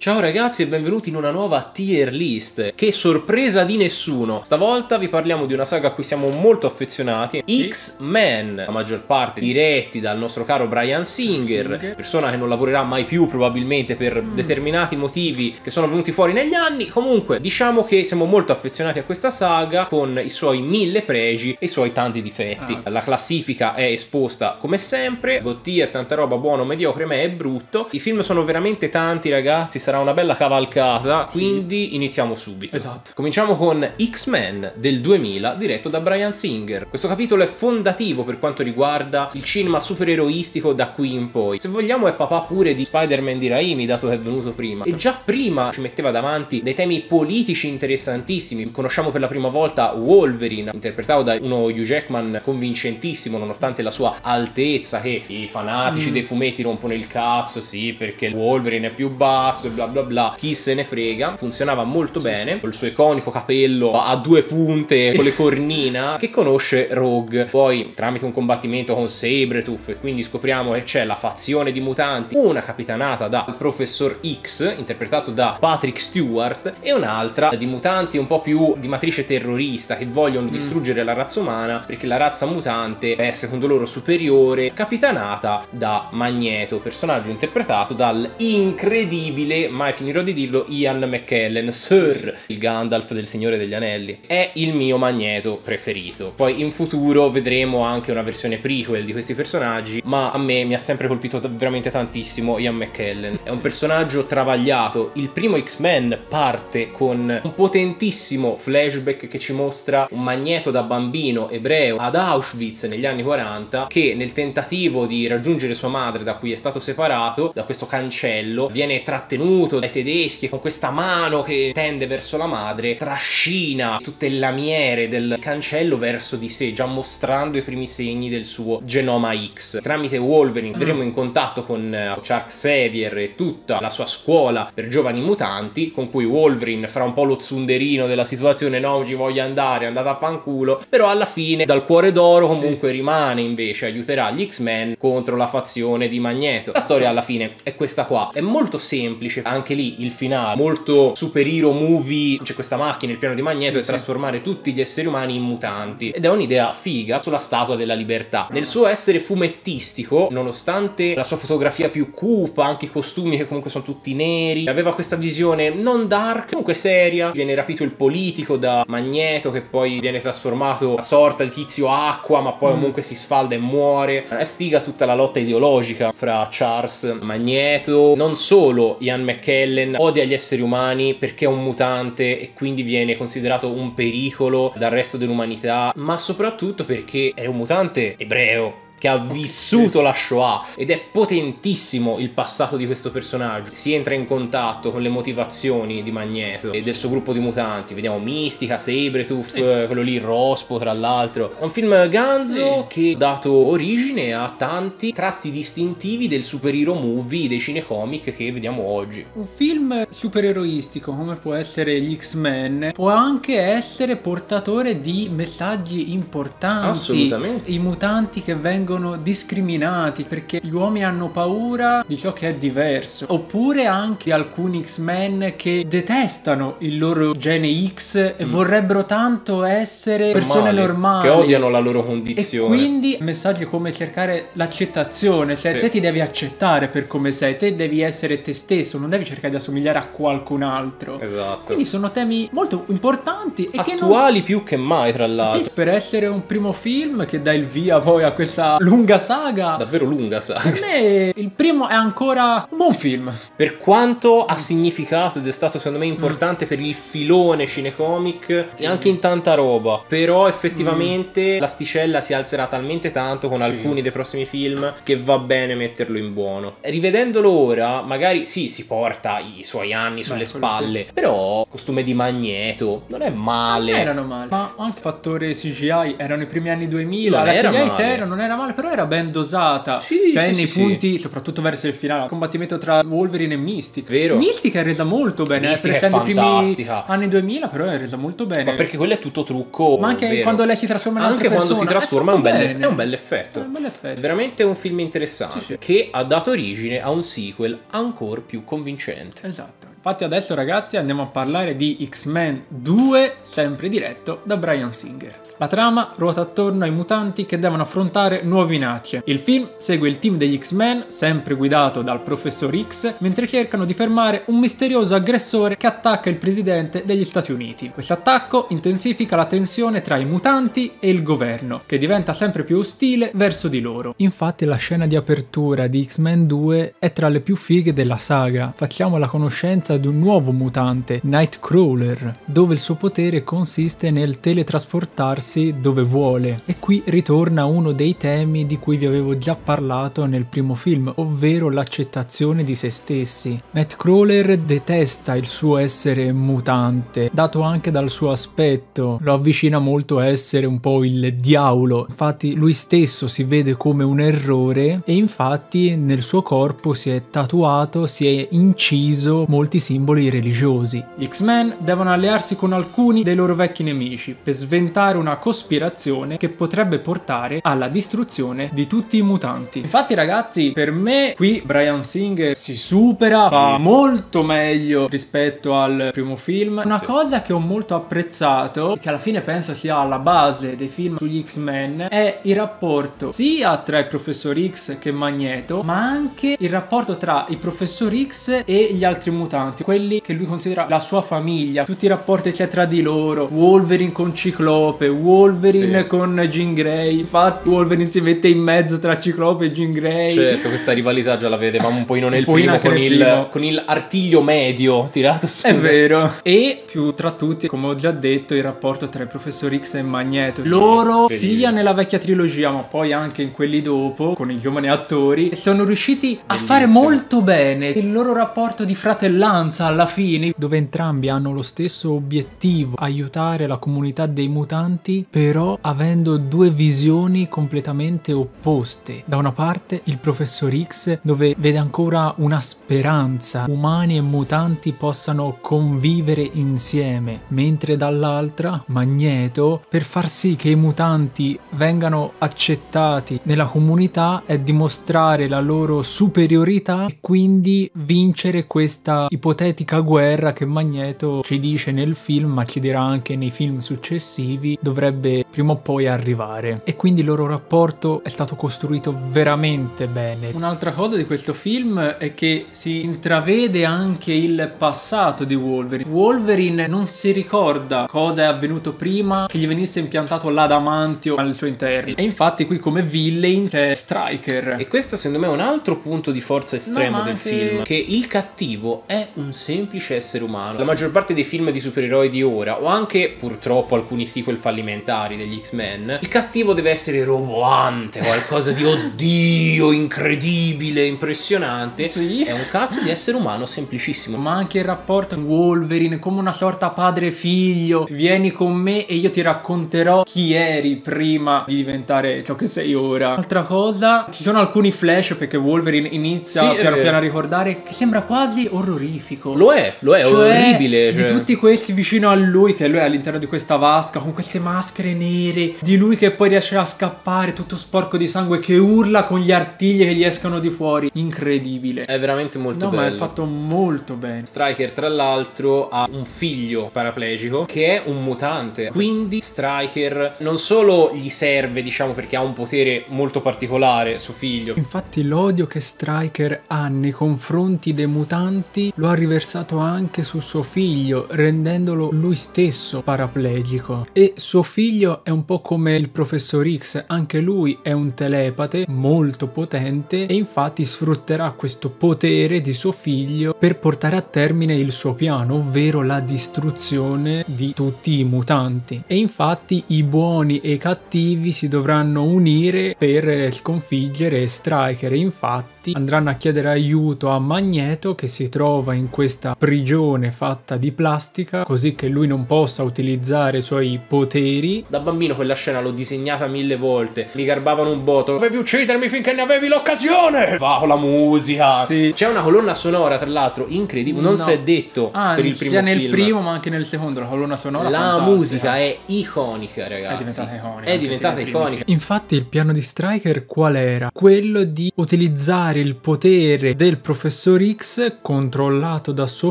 Ciao ragazzi e benvenuti in una nuova tier list. Che sorpresa di nessuno! Stavolta vi parliamo di una saga a cui siamo molto affezionati, X-Men, la maggior parte diretti dal nostro caro Brian Singer, persona che non lavorerà mai più probabilmente per mm. determinati motivi che sono venuti fuori negli anni. Comunque, diciamo che siamo molto affezionati a questa saga con i suoi mille pregi e i suoi tanti difetti. Ah. La classifica è esposta come sempre, God tier, tanta roba buono, mediocre, me è brutto. I film sono veramente tanti ragazzi, sarà una bella cavalcata, quindi iniziamo subito. Esatto. Cominciamo con X-Men del 2000, diretto da Brian Singer. Questo capitolo è fondativo per quanto riguarda il cinema supereroistico da qui in poi. Se vogliamo è papà pure di Spider-Man di Raimi, dato che è venuto prima. E già prima ci metteva davanti dei temi politici interessantissimi. Conosciamo per la prima volta Wolverine, interpretato da uno Hugh Jackman convincentissimo, nonostante la sua altezza, che i fanatici mm. dei fumetti rompono il cazzo, sì, perché Wolverine è più basso e bla bla bla, chi se ne frega, funzionava molto bene, col suo iconico capello a due punte, con le cornina, che conosce Rogue. Poi tramite un combattimento con Sabretooth, e quindi scopriamo che c'è la fazione di mutanti, una capitanata dal professor X, interpretato da Patrick Stewart, e un'altra di mutanti un po' più di matrice terrorista, che vogliono mm. distruggere la razza umana, perché la razza mutante è secondo loro superiore, capitanata da Magneto, personaggio interpretato dal incredibile mai finirò di dirlo, Ian McKellen, Sir, il Gandalf del Signore degli Anelli. È il mio magneto preferito. Poi in futuro vedremo anche una versione prequel di questi personaggi, ma a me mi ha sempre colpito veramente tantissimo Ian McKellen. È un personaggio travagliato. Il primo X-Men parte con un potentissimo flashback che ci mostra un magneto da bambino ebreo ad Auschwitz negli anni 40 che nel tentativo di raggiungere sua madre da cui è stato separato, da questo cancello, viene trattenuto tenuto dai tedeschi con questa mano che tende verso la madre, trascina tutte le lamiere del cancello verso di sé, già mostrando i primi segni del suo genoma X. Tramite Wolverine vedremo in contatto con eh, Chuck Xavier e tutta la sua scuola per giovani mutanti, con cui Wolverine farà un po' lo zunderino della situazione, no, ci voglio andare, andate a fanculo, però alla fine dal cuore d'oro comunque sì. rimane invece, aiuterà gli X-Men contro la fazione di Magneto. La storia alla fine è questa qua, è molto semplice, anche lì il finale molto superhero movie, c'è questa macchina, il piano di Magneto sì, e trasformare tutti gli esseri umani in mutanti ed è un'idea figa sulla statua della libertà. Nel suo essere fumettistico, nonostante la sua fotografia più cupa, anche i costumi che comunque sono tutti neri, aveva questa visione non dark, comunque seria, viene rapito il politico da Magneto che poi viene trasformato a sorta di tizio acqua, ma poi mm. comunque si sfalda e muore. È figa tutta la lotta ideologica fra Charles, Magneto, non solo Ian McKellen odia gli esseri umani perché è un mutante e quindi viene considerato un pericolo dal resto dell'umanità, ma soprattutto perché è un mutante ebreo che ha vissuto la Shoah ed è potentissimo il passato di questo personaggio. Si entra in contatto con le motivazioni di Magneto e del suo gruppo di mutanti. Vediamo Mistica, Sabretooth, sì. quello lì Rospo tra l'altro. È un film ganzo sì. che ha dato origine a tanti tratti distintivi del superhero movie dei cinecomic che vediamo oggi. Un film supereroistico come può essere gli X-Men può anche essere portatore di messaggi importanti. Assolutamente. I mutanti che vengono vengono discriminati perché gli uomini hanno paura di ciò che è diverso. Oppure anche alcuni X-Men che detestano il loro gene X e mm. vorrebbero tanto essere persone normali. Che odiano la loro condizione. E quindi messaggi come cercare l'accettazione, cioè sì. te ti devi accettare per come sei, te devi essere te stesso, non devi cercare di assomigliare a qualcun altro. Esatto. Quindi sono temi molto importanti e attuali non... più che mai, tra l'altro. Sì, per essere un primo film che dà il via poi a questa lunga saga. Davvero lunga saga. Per me il primo è ancora un buon film. Per quanto ha significato ed è stato secondo me importante mm. per il filone cinecomic e anche in tanta roba. Però effettivamente mm. l'asticella si alzerà talmente tanto con sì. alcuni dei prossimi film che va bene metterlo in buono. Rivedendolo ora, magari sì, si porta i suoi anni sulle Beh, spalle. Sì. Però costume di magneto non è male. Non erano male. Ma anche fattore CGI erano i primi anni 2000. Non la era CGI male. c'era, non era male male, però era ben dosata. Sì, cioè, sì, nei sì, punti, sì. soprattutto verso il finale, il combattimento tra Wolverine e Mystic. Vero. Mystic è resa molto bene. Eh, Mystic è fantastica. anni 2000, però è resa molto bene. Ma perché quello è tutto trucco. Ma anche vero. quando lei si trasforma in Anche quando persona, si trasforma è un, bel, è un bel effetto. È un bel effetto. È veramente un film interessante. Che ha dato origine a un sequel ancora più convincente. Esatto. Infatti adesso ragazzi andiamo a parlare di X-Men 2, sempre diretto da Brian Singer. La trama ruota attorno ai mutanti che devono affrontare nuove minacce. Il film segue il team degli X-Men, sempre guidato dal Professor X, mentre cercano di fermare un misterioso aggressore che attacca il presidente degli Stati Uniti. Questo attacco intensifica la tensione tra i mutanti e il governo, che diventa sempre più ostile verso di loro. Infatti la scena di apertura di X-Men 2 è tra le più fighe della saga. Facciamo la conoscenza di un nuovo mutante, Nightcrawler, dove il suo potere consiste nel teletrasportarsi muoversi dove vuole. E qui ritorna uno dei temi di cui vi avevo già parlato nel primo film, ovvero l'accettazione di se stessi. Nightcrawler detesta il suo essere mutante, dato anche dal suo aspetto, lo avvicina molto a essere un po' il diavolo. Infatti lui stesso si vede come un errore e infatti nel suo corpo si è tatuato, si è inciso molti simboli religiosi. Gli X-Men devono allearsi con alcuni dei loro vecchi nemici per sventare una cospirazione che potrebbe portare alla distruzione di tutti i mutanti. Infatti ragazzi, per me qui Brian Singer si supera, fa molto meglio rispetto al primo film. Una cosa che ho molto apprezzato, che alla fine penso sia alla base dei film sugli X-Men, è il rapporto sia tra il Professor X che Magneto, ma anche il rapporto tra il Professor X e gli altri mutanti, quelli che lui considera la sua famiglia, tutti i rapporti che c'è tra di loro, Wolverine con Ciclope, Wolverine sì. con Jean Grey. Infatti, Wolverine si mette in mezzo tra Ciclope e Jean Grey. Certo, questa rivalità già la vedevamo un po' nel primo con il, primo con il artiglio medio tirato su. È vero. E più tra tutti, come ho già detto, il rapporto tra il professor X e Magneto. Loro, sì. sia nella vecchia trilogia, ma poi anche in quelli dopo, con i giovani attori, sono riusciti Bellissimo. a fare molto bene il loro rapporto di fratellanza alla fine, dove entrambi hanno lo stesso obiettivo, aiutare la comunità dei mutanti però avendo due visioni completamente opposte. Da una parte il professor X dove vede ancora una speranza, umani e mutanti possano convivere insieme, mentre dall'altra Magneto per far sì che i mutanti vengano accettati nella comunità è dimostrare la loro superiorità e quindi vincere questa ipotetica guerra che Magneto ci dice nel film ma ci dirà anche nei film successivi dovrebbe dovrebbe prima o poi arrivare e quindi il loro rapporto è stato costruito veramente bene. Un'altra cosa di questo film è che si intravede anche il passato di Wolverine. Wolverine non si ricorda cosa è avvenuto prima che gli venisse impiantato l'adamantio al suo interno e infatti qui come villain c'è Striker. E questo secondo me è un altro punto di forza estremo no, del anche... film, che il cattivo è un semplice essere umano. La maggior parte dei film di supereroi di ora o anche purtroppo alcuni sequel fallimentari elementari degli X-Men, il cattivo deve essere roboante, qualcosa di oddio, incredibile, impressionante. Sì. È un cazzo di essere umano semplicissimo. Ma anche il rapporto con Wolverine, come una sorta padre-figlio. Vieni con me e io ti racconterò chi eri prima di diventare ciò che sei ora. Altra cosa, ci sono alcuni flash perché Wolverine inizia sì, piano piano a ricordare che sembra quasi orrorifico. Lo è, lo è, cioè, orribile. Cioè. Di tutti questi vicino a lui, che lui è all'interno di questa vasca con queste maschere maschere nere, di lui che poi riesce a scappare tutto sporco di sangue, che urla con gli artigli che gli escono di fuori. Incredibile. È veramente molto no, bello. No, ma è fatto molto bene. Striker, tra l'altro, ha un figlio paraplegico che è un mutante. Quindi Striker non solo gli serve, diciamo, perché ha un potere molto particolare, suo figlio. Infatti l'odio che Striker ha nei confronti dei mutanti lo ha riversato anche su suo figlio, rendendolo lui stesso paraplegico. E suo figlio è un po' come il professor X, anche lui è un telepate molto potente e infatti sfrutterà questo potere di suo figlio per portare a termine il suo piano, ovvero la distruzione di tutti i mutanti. E infatti i buoni e i cattivi si dovranno unire per sconfiggere Striker. Infatti andranno a chiedere aiuto a Magneto che si trova in questa prigione fatta di plastica così che lui non possa utilizzare i suoi poteri poteri. Da bambino quella scena l'ho disegnata mille volte. Mi garbavano un botto. Dovevi uccidermi finché ne avevi l'occasione. Va con la musica. Sì. C'è una colonna sonora, tra l'altro, incredibile. Non No. si è detto Ah, per il primo sia nel film. primo ma anche nel secondo la colonna sonora La fantastica. musica è iconica, ragazzi. È diventata iconica, È diventata iconica. Infatti il piano di Striker qual era? Quello di utilizzare il potere del professor X controllato da suo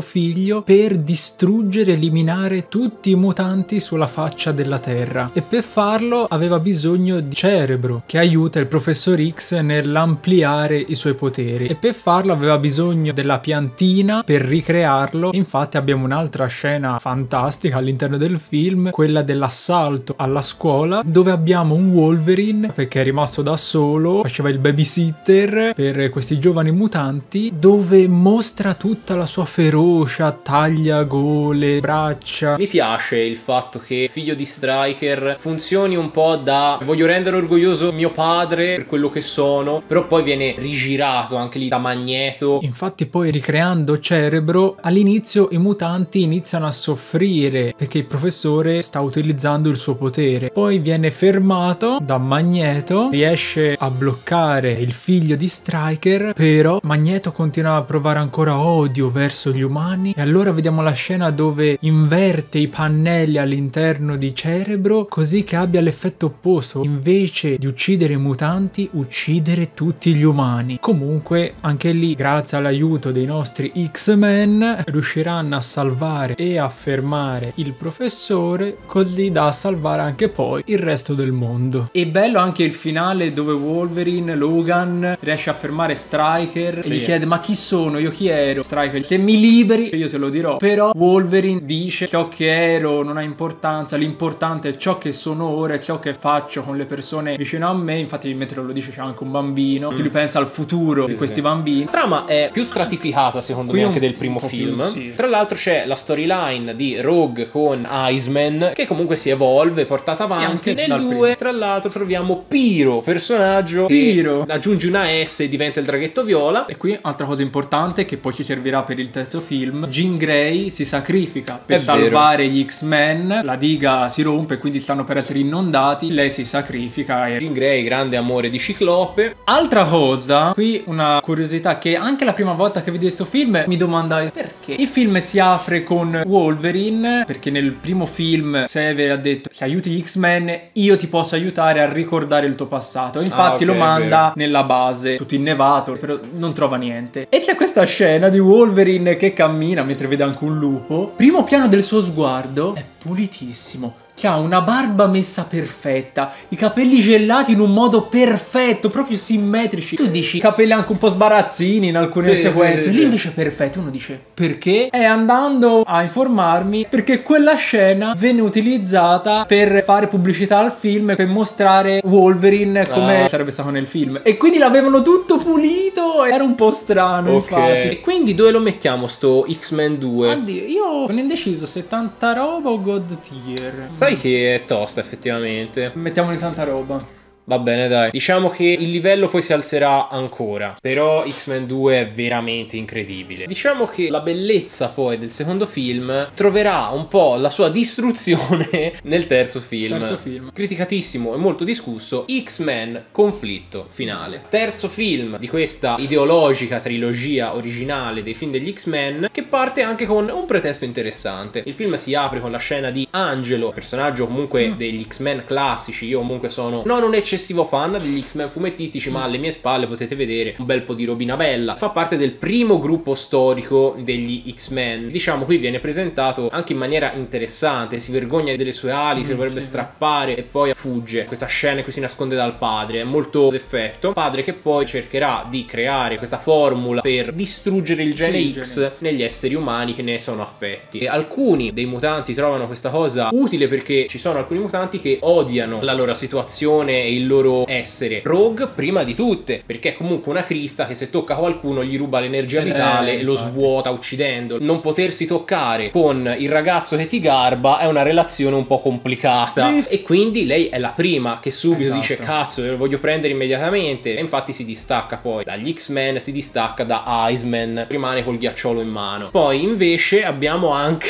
figlio per distruggere eliminare tutti i mutanti sulla faccia della Terra e per farlo aveva bisogno di cerebro che aiuta il professor X nell'ampliare i suoi poteri. E per farlo aveva bisogno della piantina per ricrearlo. Infatti abbiamo un'altra scena fantastica all'interno del film quella dell'assalto alla scuola dove abbiamo un Wolverine perché è rimasto da solo faceva il babysitter per questi giovani mutanti dove mostra tutta la sua ferocia taglia gole braccia. Mi piace il fatto che figlio di Striker funzioni un po' da voglio rendere orgoglioso mio padre per quello che sono, però poi viene rigirato anche lì da Magneto. Infatti poi ricreando cerebro all'inizio i mutanti iniziano a soffrire perché il professore sta utilizzando il suo potere. Poi viene fermato da Magneto, riesce a bloccare il figlio di Striker, però Magneto continua a provare ancora odio verso gli umani e allora vediamo la scena dove inverte i pannelli all'interno di cerebro così che abbia l'effetto opposto. Invece di uccidere i mutanti, uccidere tutti gli umani. Comunque, anche lì, grazie all'aiuto dei nostri X-Men, riusciranno a salvare e a fermare il professore, così da salvare anche poi il resto del mondo. E bello anche il finale dove Wolverine, Logan, riesce a fermare Striker e Sì. gli chiede: Ma chi sono? Io chi ero? Striker, se mi liberi, io te lo dirò. Però Wolverine dice: Ciò che ero non ha importanza, l'importante è ciò che sono ora e ciò che faccio con le persone vicino a me. Infatti, mentre lo dice, c'è anche un bambino che lui pensa al futuro di Sì, questi sì. bambini. La trama è più stratificata secondo Qui me un- anche del primo po' più, film. sì. Tra l'altro c'è la storyline di Rogue con Iceman che comunque si evolve, portata avanti. anche Nel dal 2 primo. tra l'altro troviamo Piro, personaggio Piro. che aggiunge una S e diventa il draghetto viola. E qui altra cosa importante che poi ci servirà per il terzo film, Jean Grey si sacrifica per È vero. salvare gli X-Men, la diga si rompe quindi stanno per essere inondati, lei si sacrifica e... Jean Grey, grande amore di Ciclope. Altra cosa, qui una curiosità che anche la prima volta che vidi questo film mi domandai perché. Il film si apre con Wolverine, perché nel primo film Sever ha detto se aiuti gli X-Men io ti posso aiutare a ricordare il tuo passato. Infatti Ah, ok, lo manda nella base, tutto innevato, però non trova niente. E c'è questa scena di Wolverine che cammina mentre vede anche un lupo. Primo piano del suo sguardo è pulitissimo. Che ha una barba messa perfetta, i capelli gelati in un modo perfetto, proprio simmetrici. Tu dici capelli anche un po' sbarazzini in alcune Sì, sequenze, sì, lì sì. invece è perfetto. Uno dice perché? E andando a informarmi, perché quella scena venne utilizzata per fare pubblicità al film, per mostrare Wolverine come Ah. sarebbe stato nel film. E quindi l'avevano tutto pulito, era un po' strano, Ok. infatti. E quindi dove lo mettiamo sto X-Men 2? Oddio, io sono indeciso 70 roba o God Tier. Sai che è tosta effettivamente. Mettiamoli tanta roba. Va bene, dai. Diciamo che il livello poi si alzerà ancora. Però X-Men 2 è veramente incredibile. Diciamo che la bellezza poi del secondo film troverà un po' la sua distruzione nel terzo film. Terzo film. Criticatissimo e molto discusso. X-Men conflitto finale. Terzo film di questa ideologica trilogia originale dei film degli X-Men che parte anche con un pretesto interessante. Il film si apre con la scena di Angelo, personaggio comunque Mm. degli X-Men classici. Io comunque sono non un eccessivo fan degli X-Men fumettistici, ma alle mie spalle potete vedere un bel po' di Robina Bella. Fa parte del primo gruppo storico degli X-Men. Diciamo qui viene presentato anche in maniera interessante, si vergogna delle sue ali, se Mm, lo vorrebbe sì. strappare e poi fugge. Questa scena in cui si nasconde dal padre è molto d'effetto. Padre che poi cercherà di creare questa formula per distruggere il gene Sì, X gene negli esseri umani che ne sono affetti. E alcuni dei mutanti trovano questa cosa utile perché ci sono alcuni mutanti che odiano la loro situazione e il loro essere. Rogue prima di tutte, perché è comunque una crista che se tocca qualcuno gli ruba l'energia Eh, vitale e lo svuota uccidendo. Non potersi toccare con il ragazzo che ti garba è una relazione un po' complicata. Sì. E quindi lei è la prima che subito Esatto. dice cazzo, lo voglio prendere immediatamente. E infatti si distacca poi dagli X-Men, si distacca da Iceman, rimane col ghiacciolo in mano. Poi invece abbiamo anche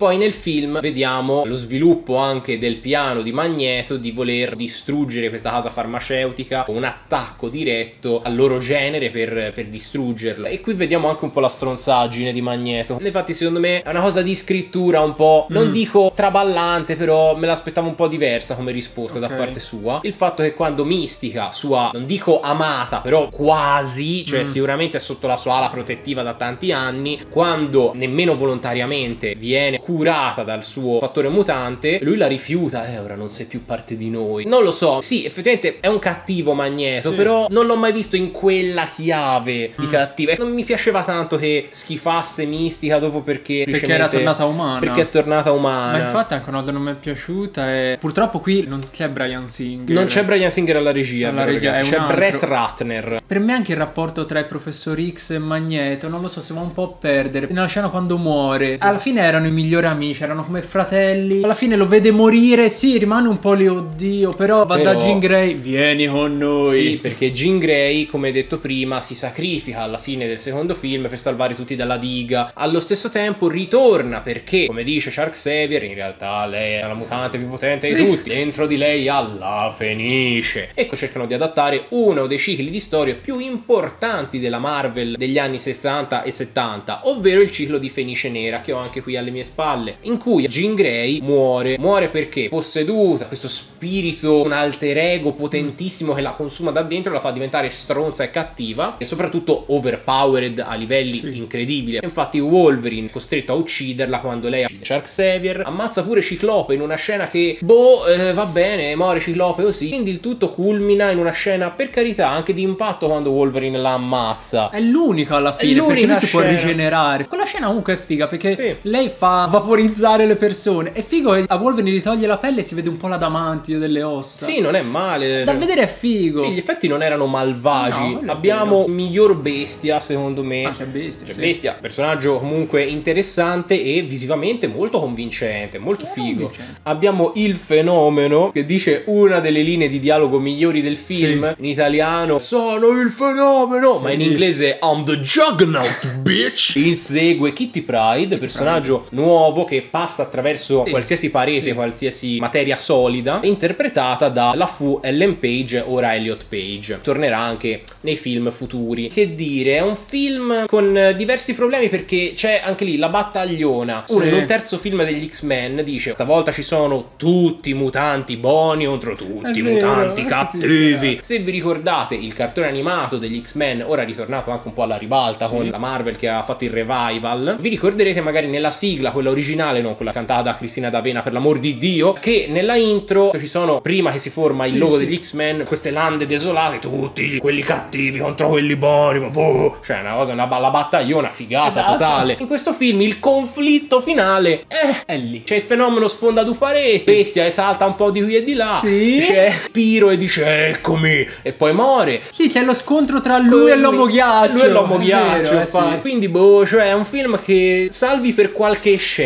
Poi nel film vediamo lo sviluppo anche del piano di Magneto di voler distruggere questa casa farmaceutica, un attacco diretto al loro genere per, per distruggerla. E qui vediamo anche un po' la stronzaggine di Magneto. Infatti secondo me è una cosa di scrittura un po', non Mm. dico traballante, però me l'aspettavo un po' diversa come risposta da Ok. parte sua. Il fatto che quando Mistica, sua, non dico amata, però quasi, cioè Mm. sicuramente è sotto la sua ala protettiva da tanti anni, quando nemmeno volontariamente viene curata dal suo fattore mutante, lui la rifiuta, eh ora non sei più parte di noi. Non lo so, sì, effettivamente è un cattivo Magneto, Sì. però non l'ho mai visto in quella chiave di Mm. cattivo. E non mi piaceva tanto che schifasse Mistica dopo perché... Perché era tornata umana. Perché è tornata umana. Ma infatti anche una cosa che non mi è piaciuta è... Purtroppo qui non c'è Brian Singer. Non c'è Brian Singer alla regia, Alla regia, c'è. Brett Ratner. Per me anche il rapporto tra il professor X e Magneto, non lo so, si va un po' a perdere. Nella scena quando muore, alla fine erano i migliori amici, erano come fratelli. Alla fine lo vede morire, sì, rimane un po' lì, oddio, però va Però- da Jean Grey, vieni con noi. Sì, perché Jean Grey, come detto prima, si sacrifica alla fine del secondo film per salvare tutti dalla diga. Allo stesso tempo ritorna perché, come dice Shark Xavier, in realtà lei è la mutante più potente di Sì. tutti. Dentro di lei alla Fenice. Ecco, cercano di adattare uno dei cicli di storia più importanti della Marvel degli anni 60 e 70, ovvero il ciclo di Fenice Nera, che ho anche qui alle mie spalle, in cui Jean Grey muore. Muore perché posseduta questo spirito, un alter ego potentissimo che la consuma da dentro, la fa diventare stronza e cattiva e soprattutto overpowered a livelli Sì. incredibili. Infatti Wolverine è costretto a ucciderla quando lei uccide Shark Xavier, ammazza pure Ciclope in una scena che boh, eh, va bene, muore Ciclope così. Quindi il tutto culmina in una scena per carità anche di impatto quando Wolverine la ammazza. È l'unica alla È fine, perché l'unica lui si può rigenerare. Quella scena comunque è figa perché Sì. lei fa vaporizzare le persone. È figo che a Wolverine gli toglie la pelle e si vede un po' l'adamantio delle ossa. Sì, non è male. Da vedere è figo. Sì, gli effetti non erano malvagi. No, Abbiamo miglior bestia, secondo me. Ah, c'è bestia. Cioè, sì. Bestia, personaggio comunque interessante e visivamente molto convincente, molto È figo. convincente. Abbiamo il fenomeno che dice una delle linee di dialogo migliori del film. In italiano sono il fenomeno, Sì. ma in inglese I'm the juggernaut, bitch. Insegue Kitty Pride, personaggio nuovo che passa attraverso Sì. qualsiasi parete, Sì. qualsiasi materia solida, interpretata da la fu Ellen Page, ora Elliot Page. Tornerà anche nei film futuri. Che dire, è un film con eh, diversi problemi perché c'è anche lì la battagliona. Uno Sì. in un terzo film degli X-Men dice stavolta ci sono tutti i mutanti buoni contro tutti i mutanti è cattivi. Se vi ricordate il cartone animato degli X-Men, ora ritornato anche un po' alla ribalta con la Marvel che ha fatto il revival, vi ricorderete magari nella sigla, quella originale, non quella cantata da Cristina D'Avena per l'amor di Dio, che nella intro ci sono, prima che si forma il Sì, logo sì. degli X-Men, queste lande desolate, tutti quelli cattivi contro quelli buoni, boh. Cioè, una cosa, una balla battagliona, figata Esatto. totale. In questo film il conflitto finale eh, È lì. c'è il fenomeno sfonda due pareti, bestia esalta un po' di qui e di là, Sì. c'è Piro e dice eccomi, e poi muore. Sì, c'è lo scontro tra lui e l'uomo ghiaccio. Lui e l'uomo ghiaccio, vero, eh, sì. Quindi, boh, cioè, è un film che salvi per qualche scena.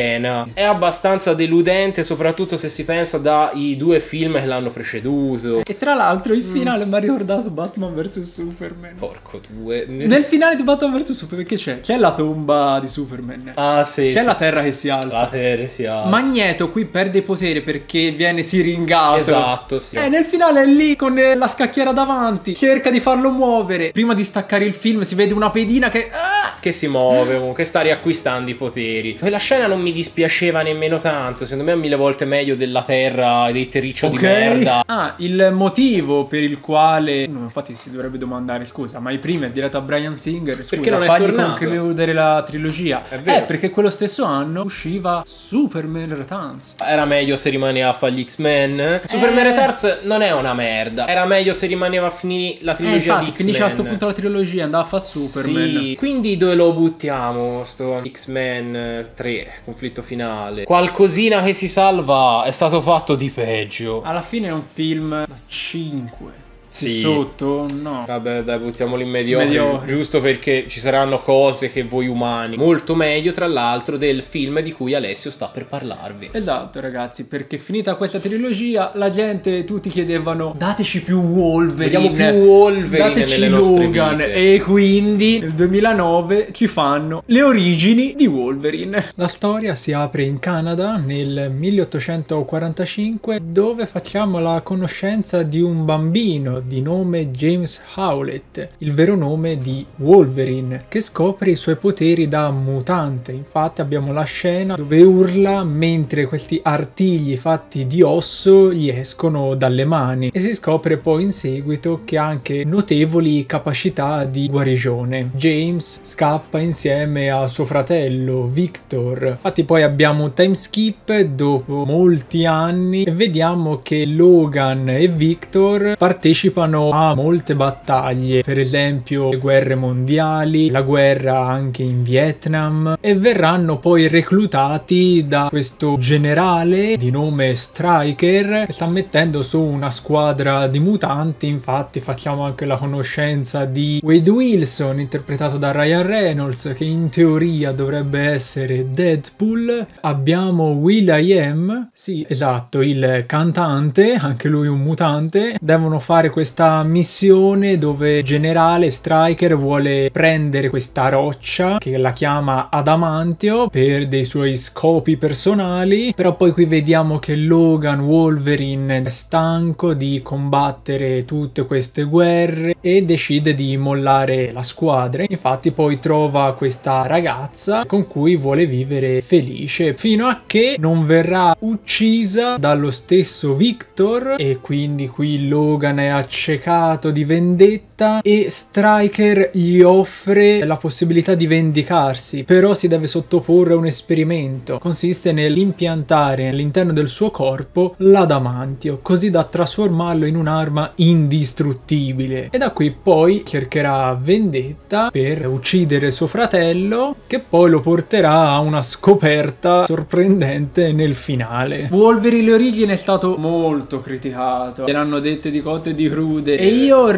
È abbastanza deludente, soprattutto se si pensa dai due film che l'hanno preceduto. E tra l'altro Mm. il finale mi ha ricordato Batman vs Superman. Porco due. Nel finale di Batman vs Superman che c'è? C'è la tomba di Superman. Ah, sì. c'è sì, la sì. terra che si alza. La terra si alza. Magneto qui perde potere perché viene siringato. Esatto, sì. E nel finale è lì con eh, la scacchiera davanti, cerca di farlo muovere. Prima di staccare il film si vede una pedina che... Ah! Che si muove comunque sta riacquistando i poteri quella scena non mi dispiaceva nemmeno tanto secondo me è mille volte meglio della terra e dei terriccio di Ok. merda Ah, il motivo per il quale... No, infatti si dovrebbe domandare, scusa, ma i primi è diretto a Brian Singer, scusa, Perché non è fagli tornato? concludere la trilogia. È vero. Eh, perché quello stesso anno usciva Superman Returns. era meglio se rimaneva a fare gli X-Men Superman Eh. Returns non è una merda era meglio se rimaneva a finire la Eh, trilogia infatti, di X-Men finisce a questo punto la trilogia, andava a fare Superman. Sì, quindi dove lo buttiamo sto X-Men eh, 3 conflitto finale qualcosina che si salva è stato fatto di peggio Alla fine è un film da 5. Sì. Sotto? No. Vabbè, dai, buttiamolo in mediocre, Mediocre. giusto perché ci saranno cose che voi umani, molto meglio tra l'altro del film di cui Alessio sta per parlarvi. Esatto ragazzi, perché finita questa trilogia la gente, tutti chiedevano dateci più Wolverine. Vogliamo più Wolverine dateci nelle Logan. E quindi nel 2009 ci fanno le origini di Wolverine. La storia si apre in Canada nel 1845 dove facciamo la conoscenza di un bambino di nome James Howlett, il vero nome di Wolverine, che scopre i suoi poteri da mutante. Infatti abbiamo la scena dove urla mentre questi artigli fatti di osso gli escono dalle mani e si scopre poi in seguito che ha anche notevoli capacità di guarigione. James scappa insieme a suo fratello Victor. Infatti poi abbiamo un time skip dopo molti anni e vediamo che Logan e Victor partecipano a molte battaglie, per esempio le guerre mondiali, la guerra anche in Vietnam e verranno poi reclutati da questo generale di nome Striker che sta mettendo su una squadra di mutanti, infatti facciamo anche la conoscenza di Wade Wilson interpretato da Ryan Reynolds che in teoria dovrebbe essere Deadpool, abbiamo Will.i.am, sì esatto, il cantante, anche lui un mutante, devono fare questa missione dove generale Striker vuole prendere questa roccia che la chiama Adamantio per dei suoi scopi personali, però poi qui vediamo che Logan Wolverine è stanco di combattere tutte queste guerre e decide di mollare la squadra. Infatti poi trova questa ragazza con cui vuole vivere felice fino a che non verrà uccisa dallo stesso Victor e quindi qui Logan è accecato di vendetta e Striker gli offre la possibilità di vendicarsi, però si deve sottoporre a un esperimento. Consiste nell'impiantare all'interno del suo corpo l'adamantio, così da trasformarlo in un'arma indistruttibile. E da qui poi cercherà vendetta per uccidere suo fratello, che poi lo porterà a una scoperta sorprendente nel finale. Wolverine le origini è stato molto criticato, gliel'hanno dette di cotte e di crude. E io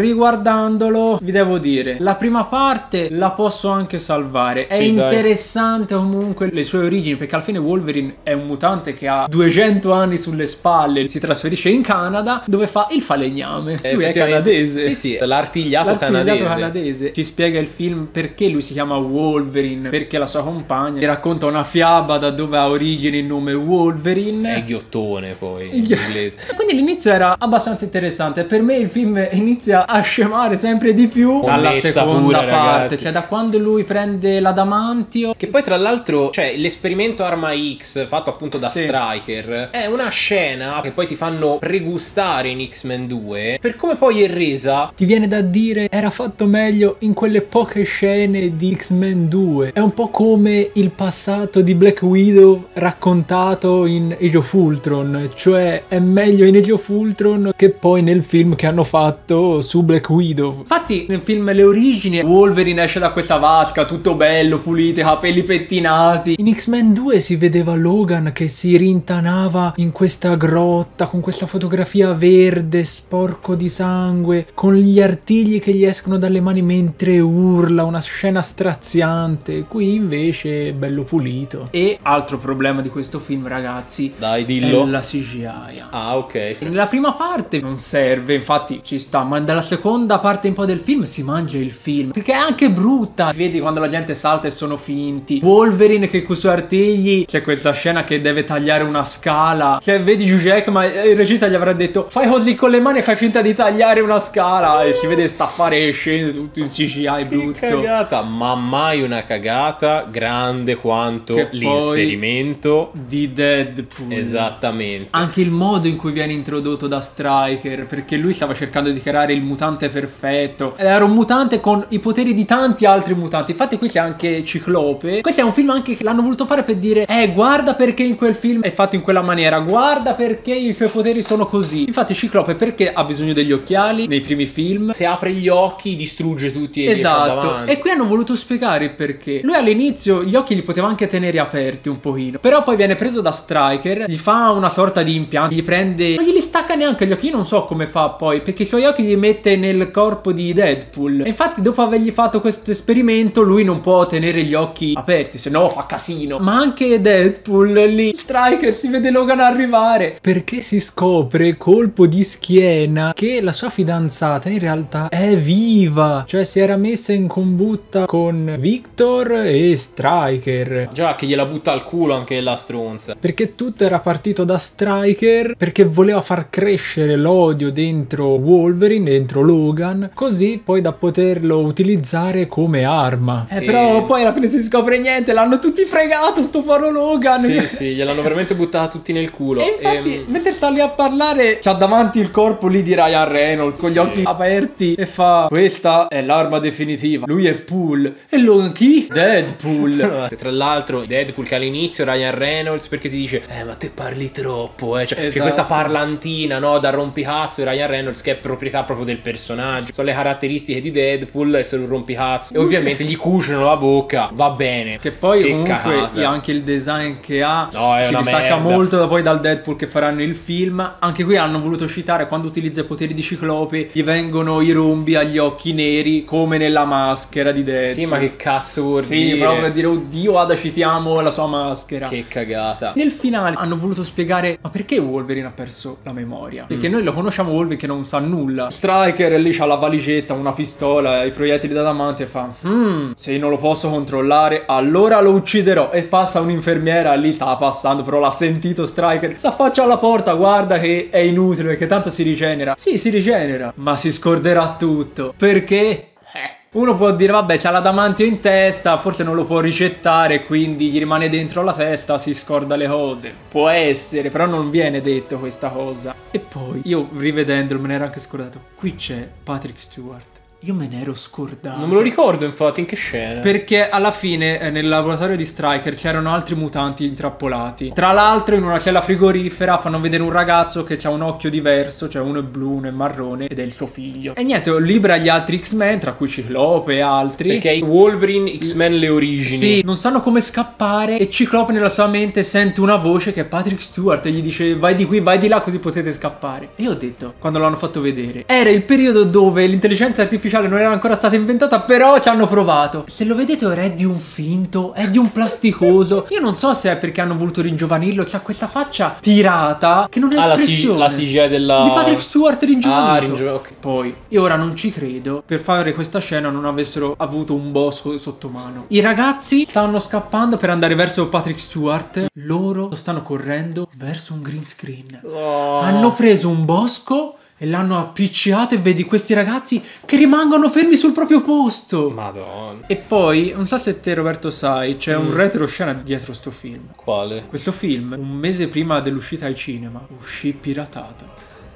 riguardandolo vi devo dire, la prima parte la posso anche salvare. È Sì, dai. interessante comunque le sue origini, perché alla fine Wolverine è un mutante che ha 200 anni sulle spalle, si trasferisce in Canada dove fa il falegname. Eh, lui è canadese. Sì, sì, l'artigliato, L'artigliato canadese. canadese. Ci spiega il film perché lui si chiama Wolverine, perché la sua compagna gli racconta una fiaba da dove ha origine il nome Wolverine. È ghiottone poi, in inglese. Quindi l'inizio era abbastanza interessante. Per me il film inizia a scemare sempre di più dalla seconda pura, parte. ragazzi. Cioè, da quando lui prende l'adamantio. Che poi tra l'altro, cioè, l'esperimento Arma X fatto appunto da Sì. Striker è una scena che poi ti fanno pregustare in X-Men 2 per come poi è resa Ti viene da dire era fatto meglio in quelle poche scene di X-Men 2. È un po' come il passato di Black Widow raccontato in Age of Ultron, cioè è meglio in Age of Ultron che poi nel film che hanno fatto su Black Widow. Infatti nel film Le origini Wolverine esce da questa vasca tutto bello, pulito, capelli pettinati. In X-Men 2 si vedeva Logan che si rintanava in questa grotta con questa fotografia verde sporco di sangue, con gli artigli che gli escono dalle mani mentre urla, una scena straziante. Qui invece è bello pulito. E altro problema di questo film, ragazzi, Dai, è dillo. la CGI. Ah, ok. Nella prima parte non serve, infatti ci sta, ma nella seconda parte un po' del film si mangia il film. Perché è anche brutta. Vedi quando la gente salta e sono finti. Wolverine che con i suoi artigli c'è questa scena che deve tagliare una scala. Cioè, vedi Hugh Jackman, il regista gli avrà detto fai così con le mani e fai finta di tagliare una scala. E si vede staffare le scene tutto in CGI Che brutto. cagata, ma mai una cagata grande quanto Che l'inserimento. Di Deadpool. Esattamente. Anche il modo in cui viene introdotto da Striker, perché lui stava cercando di creare il mutante perfetto. Perfetto. Era un mutante con i poteri di tanti altri mutanti. Infatti qui c'è anche Ciclope. Questo è un film anche che l'hanno voluto fare per dire "Eh, guarda perché in quel film è fatto in quella maniera, guarda perché i suoi poteri sono così". Infatti Ciclope perché ha bisogno degli occhiali nei primi film? Se apre gli occhi distrugge tutti e Esatto, e qui hanno voluto spiegare il perché. Lui all'inizio gli occhi li poteva anche tenere aperti un pochino, però poi viene preso da Striker, gli fa una sorta di impianto, gli prende, non glieli stacca neanche gli occhi, io non so come fa poi, perché i suoi occhi li mette nel corpo di Deadpool. E infatti dopo avergli fatto questo esperimento lui non può tenere gli occhi aperti, se no fa casino. Ma anche Deadpool lì, Striker si vede Logan arrivare, perché si scopre colpo di schiena che la sua fidanzata in realtà è viva, cioè si era messa in combutta con Victor e Striker. Già che gliela butta al culo anche la stronza. Perché tutto era partito da Striker perché voleva far crescere l'odio dentro Wolverine, dentro Logan, così poi da poterlo utilizzare come arma. Eh, E- però poi alla fine si scopre niente, l'hanno tutti fregato sto faro Logan. Sì, sì, gliel'hanno veramente buttata tutti nel culo. E infatti, Ehm, mentre sta lì a parlare, c'ha davanti il corpo lì di Ryan Reynolds con gli Sì. occhi aperti e fa: Questa è l'arma definitiva. Lui è Pool. E Logan chi? Deadpool. Tra l'altro, Deadpool che all'inizio Ryan Reynolds perché ti dice: Eh, ma te parli troppo, eh. Cioè, Esatto. C'è questa parlantina, no? Da rompicazzo di Ryan Reynolds che è proprietà proprio del personaggio. Sono le caratteristiche di Deadpool, essere un rompicazzo. E ovviamente gli cuciono la bocca. Va bene. Che poi Che comunque anche il design che ha No, è si distacca merda. molto da poi dal Deadpool che faranno il film. Anche qui hanno voluto citare quando utilizza i poteri di Ciclope gli vengono i rombi agli occhi neri come nella maschera di Deadpool. Sì, ma che cazzo vuol Sì, dire? proprio per dire oddio, Ada citiamo la sua maschera. Che cagata. Nel finale hanno voluto spiegare ma perché Wolverine ha perso la memoria? Perché noi lo conosciamo Wolverine che non sa nulla. Striker lì c'ha la valigetta, una pistola, i proiettili da davanti e fa Hmm, se non lo posso controllare allora lo ucciderò. E passa un'infermiera lì, stava passando però l'ha sentito Striker. Si affaccia alla porta, guarda che è inutile perché tanto si rigenera. Sì, si rigenera, ma si scorderà tutto. Perché? Eh. Uno può dire, vabbè, c'ha l'adamantio in testa, forse non lo può ricettare, quindi gli rimane dentro la testa, si scorda le cose. Può essere, però non viene detto questa cosa. E poi, io rivedendolo me ne ero anche scordato. Qui c'è Patrick Stewart. Io me ne ero scordato. Non me lo ricordo, infatti, in che scena. Perché alla fine eh, nel laboratorio di Striker c'erano altri mutanti intrappolati. Tra l'altro in una cella frigorifera fanno vedere un ragazzo che ha un occhio diverso, cioè uno è blu, uno è marrone ed è il suo figlio. E niente, libera gli altri X-Men, tra cui Ciclope e altri. Perché i Wolverine X-Men le origini. Sì, non sanno come scappare e Ciclope nella sua mente sente una voce che è Patrick Stewart e gli dice vai di qui, vai di là così potete scappare. E io ho detto, quando l'hanno fatto vedere, era il periodo dove l'intelligenza artificiale non era ancora stata inventata, però ci hanno provato. Se lo vedete ora è di un finto, è di un plasticoso. Io non so se è perché hanno voluto ringiovanirlo, c'ha questa faccia tirata che non è Ah, la, C- espressione. la CGI della... Di Patrick Stewart ringiovanito. Ah, ringiova- ok. Poi, io ora non ci credo, per fare questa scena non avessero avuto un bosco sotto mano. I ragazzi stanno scappando per andare verso Patrick Stewart, loro stanno correndo verso un green screen. Oh. Hanno preso un bosco e l'hanno appiccicato e vedi questi ragazzi che rimangono fermi sul proprio posto. Madonna. E poi, non so se te Roberto sai, c'è un Mm. retroscena dietro sto film. Quale? Questo film, un mese prima dell'uscita ai cinema, uscì piratato.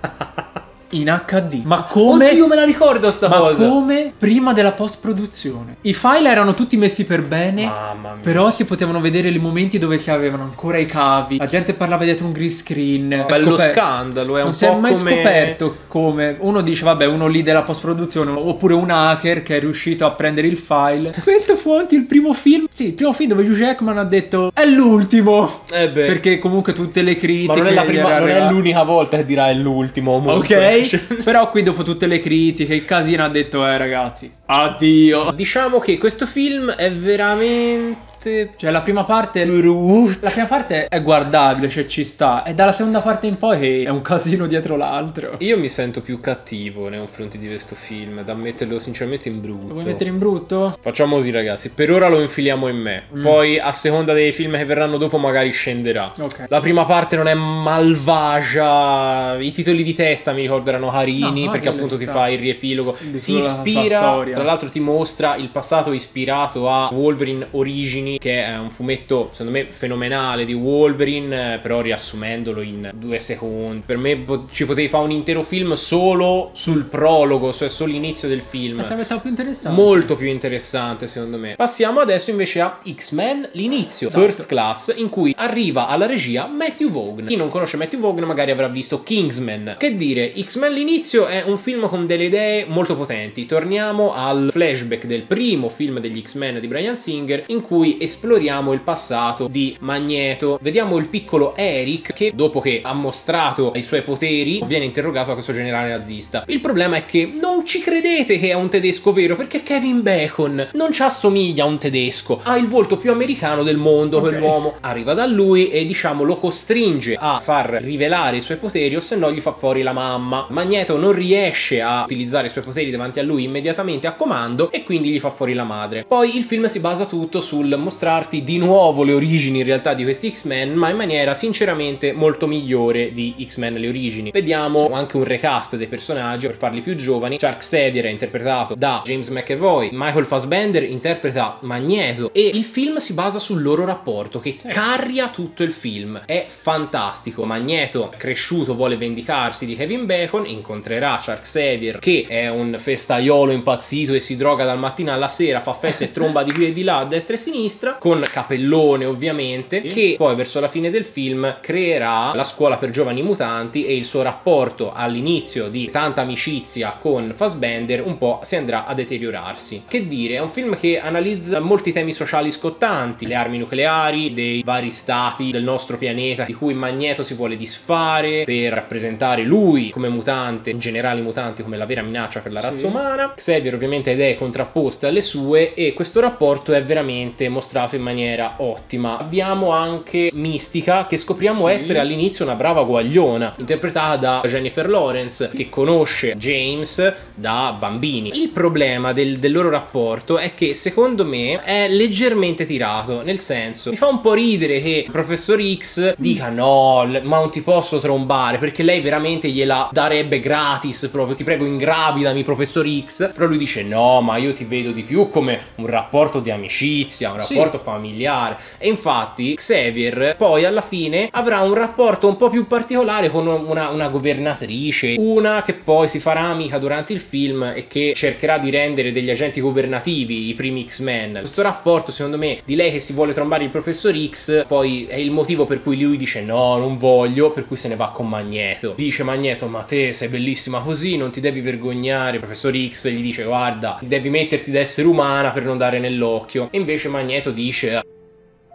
In HD. Ma come? Oddio, me la ricordo sta ma cosa. come prima della post produzione. I file erano tutti messi per bene. Mamma mia. Però si potevano vedere i momenti dove c'avevano ancora i cavi. La gente parlava dietro un green screen. È Bello scoper- scandalo, è non si è mai come... scoperto come uno dice vabbè uno lì della post produzione oppure un hacker che è riuscito a prendere il file questo fu anche il primo film sì il primo film dove Hugh Jackman ha detto è l'ultimo Eh beh. perché comunque tutte le critiche Ma non è, prima, non è l'unica volta che dirà è l'ultimo. comunque. Cioè, Ok, però qui dopo tutte le critiche, il casino ha detto, eh ragazzi, addio. Diciamo che questo film è veramente Cioè la prima parte... La prima parte è guardabile, cioè ci sta. È dalla seconda parte in poi che è un casino dietro l'altro. Io mi sento più cattivo nei confronti di questo film, da metterlo sinceramente in brutto. Lo vuoi mettere in brutto? Facciamo così, ragazzi. Per ora lo infiliamo in me. Mm. Poi, a seconda dei film che verranno dopo, magari scenderà. Ok. La prima parte non è malvagia. I titoli di testa mi ricordo erano carini. No, perché appunto ti fa il riepilogo. Di Si ispira. Tra l'altro, ti mostra il passato ispirato a Wolverine Origini. Origini, che è un fumetto secondo me fenomenale di Wolverine, eh, però riassumendolo in due secondi. Per me ci potevi fare un intero film solo sul prologo, cioè solo l'inizio del film. Ma sarebbe stato più interessante. Molto più interessante secondo me. Passiamo adesso invece a X-Men, l'inizio, esatto. First Class, in cui arriva alla regia Matthew Vaughn. Chi non conosce Matthew Vaughn magari avrà visto Kingsman. Che dire, X-Men l'inizio è un film con delle idee molto potenti. Torniamo al flashback del primo film degli X-Men di Brian Singer in cui esploriamo il passato di Magneto. Vediamo il piccolo Eric che dopo che ha mostrato i suoi poteri viene interrogato da questo generale nazista. Il problema è che non ci credete che è un tedesco vero perché Kevin Bacon non ci assomiglia a un tedesco, ha il volto più americano del mondo okay. quell'uomo. Arriva da lui e diciamo lo costringe a far rivelare i suoi poteri o se no gli fa fuori la mamma. Magneto non riesce a utilizzare i suoi poteri davanti a lui immediatamente a comando e quindi gli fa fuori la madre. Poi il film si basa tutto sul mostrarti di nuovo le origini in realtà di questi X-Men, ma in maniera sinceramente molto migliore di X-Men le origini. Vediamo anche un recast dei personaggi per farli più giovani. Charles Xavier è interpretato da James McAvoy, Michael Fassbender interpreta Magneto e il film si basa sul loro rapporto che carria tutto il film. È fantastico. Magneto, cresciuto, vuole vendicarsi di Kevin Bacon, incontrerà Charles Xavier che è un festaiolo impazzito e si droga dal mattino alla sera, fa festa e tromba di qui e di là a destra e a sinistra, con capellone ovviamente, che poi verso la fine del film creerà la scuola per giovani mutanti e il suo rapporto all'inizio di tanta amicizia con Fassbender un po' si andrà a deteriorarsi. Che dire, è un film che analizza molti temi sociali scottanti, le armi nucleari dei vari stati del nostro pianeta di cui Magneto si vuole disfare per rappresentare lui come mutante, in generale i mutanti come la vera minaccia per la razza sì. umana. Xavier ovviamente ha idee contrapposte alle sue e questo rapporto è veramente mostrato in maniera ottima. Abbiamo anche Mistica che scopriamo sì. essere all'inizio una brava guagliona, interpretata da Jennifer Lawrence che conosce James da bambini. Il problema del, del loro rapporto è che secondo me è leggermente tirato, nel senso mi fa un po' ridere che il professor X dica no, ma non ti posso trombare perché lei veramente gliela darebbe gratis proprio, ti prego ingravidami professor X, però lui dice no, ma io ti vedo di più come un rapporto di amicizia, un rapporto sì. Familiare e infatti Xavier poi alla fine avrà un rapporto un po' più particolare con una, una governatrice, una che poi si farà amica durante il film e che cercherà di rendere degli agenti governativi i primi X-Men. Questo rapporto, secondo me, di lei che si vuole trombare il professor X, poi è il motivo per cui lui dice no, non voglio, per cui se ne va con Magneto. Dice Magneto, ma te sei bellissima così, non ti devi vergognare. Il professor X gli dice guarda, devi metterti da essere umana per non dare nell'occhio. E invece Magneto dice...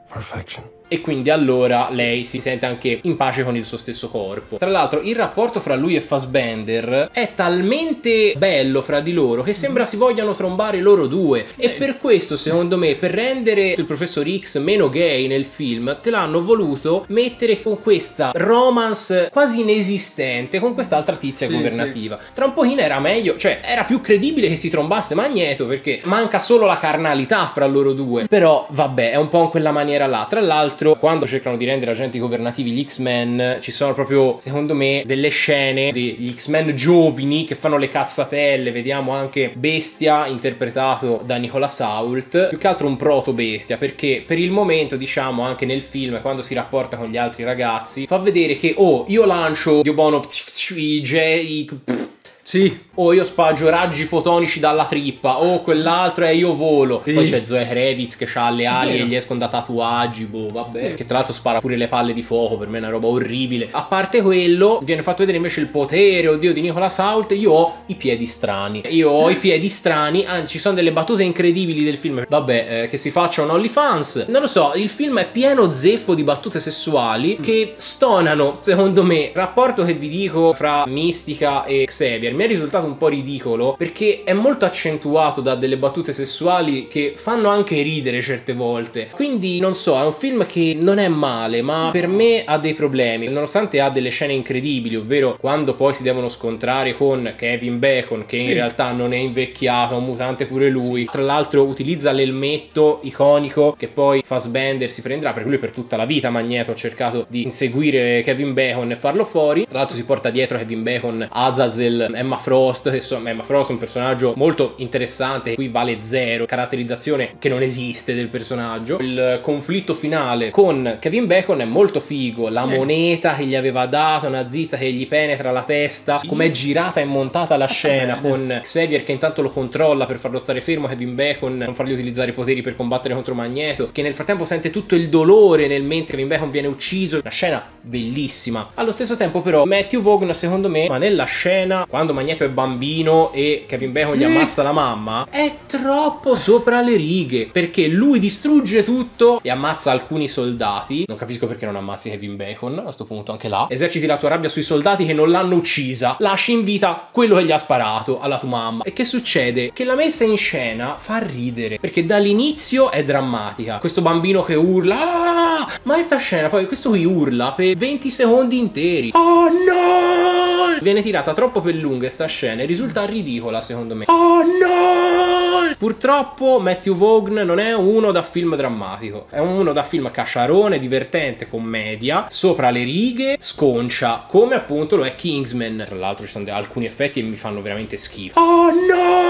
Perfection e quindi allora lei si sente anche in pace con il suo stesso corpo. Tra l'altro il rapporto fra lui e Fassbender è talmente bello fra di loro che sembra si vogliano trombare loro due e per questo secondo me per rendere il professor X meno gay nel film te l'hanno voluto mettere con questa romance quasi inesistente con quest'altra tizia sì, governativa. Sì. Tra un pochino era meglio, cioè era più credibile che si trombasse Magneto perché manca solo la carnalità fra loro due. Però vabbè è un po' in quella maniera là. Tra l'altro l'altro, quando cercano di rendere agenti governativi gli X-Men, ci sono proprio, secondo me, delle scene degli X-Men giovani che fanno le cazzatelle. Vediamo anche Bestia, interpretato da Nicola Sault, più che altro un proto Bestia, perché per il momento, diciamo, anche nel film, quando si rapporta con gli altri ragazzi, fa vedere che, oh, io lancio Diobonov, i J, sì. O io spagio raggi fotonici dalla trippa, o quell'altro è io volo. Sì. Poi c'è Zoe Kravitz che ha le ali e gli escono da tatuaggi, boh, vabbè. Che tra l'altro spara pure le palle di fuoco, per me è una roba orribile. A parte quello, viene fatto vedere invece il potere, oddio, di Nicola Salt. Io ho i piedi strani. Io ho i piedi strani, anzi ci sono delle battute incredibili del film. Vabbè, eh, che si faccia un OnlyFans. Non lo so, il film è pieno zeppo di battute sessuali che stonano, secondo me, il rapporto che vi dico fra Mistica e Xavier mi è risultato un po' ridicolo perché è molto accentuato da delle battute sessuali che fanno anche ridere certe volte. Quindi non so, è un film che non è male, ma per me ha dei problemi, nonostante ha delle scene incredibili, ovvero quando poi si devono scontrare con Kevin Bacon che sì. in realtà non è invecchiato, un mutante pure lui. Sì. Tra l'altro utilizza l'elmetto iconico che poi Fassbender si prenderà perché lui per tutta la vita Magneto ha cercato di inseguire Kevin Bacon e farlo fuori. Tra l'altro si porta dietro Kevin Bacon Azazel Emma Frost, insomma Emma Frost è un personaggio molto interessante, qui vale zero, caratterizzazione che non esiste del personaggio. Il conflitto finale con Kevin Bacon è molto figo, la sì. moneta che gli aveva dato, nazista che gli penetra la testa, sì. com'è girata e montata la scena con Xavier che intanto lo controlla per farlo stare fermo, Kevin Bacon non fargli utilizzare i poteri per combattere contro Magneto, che nel frattempo sente tutto il dolore nel mentre Kevin Bacon viene ucciso, una scena bellissima. Allo stesso tempo però Matthew Vaughn secondo me, ma nella scena quando Magneto è bambino e Kevin Bacon sì. gli ammazza la mamma, è troppo sopra le righe, perché lui distrugge tutto e ammazza alcuni soldati. Non capisco perché non ammazzi Kevin Bacon, a questo punto anche là. Eserciti la tua rabbia sui soldati che non l'hanno uccisa, lasci in vita quello che gli ha sparato alla tua mamma. E che succede? Che la messa in scena fa ridere, perché dall'inizio è drammatica. Questo bambino che urla, ah! ma è sta scena poi questo qui urla per 20 secondi interi. Oh no! Viene tirata troppo per lunga sta scena e risulta ridicola secondo me. Oh no! Purtroppo Matthew Vaughn non è uno da film drammatico, è uno da film cacciarone, divertente, commedia, sopra le righe, sconcia, come appunto lo è Kingsman. Tra l'altro ci sono alcuni effetti che mi fanno veramente schifo. Oh no!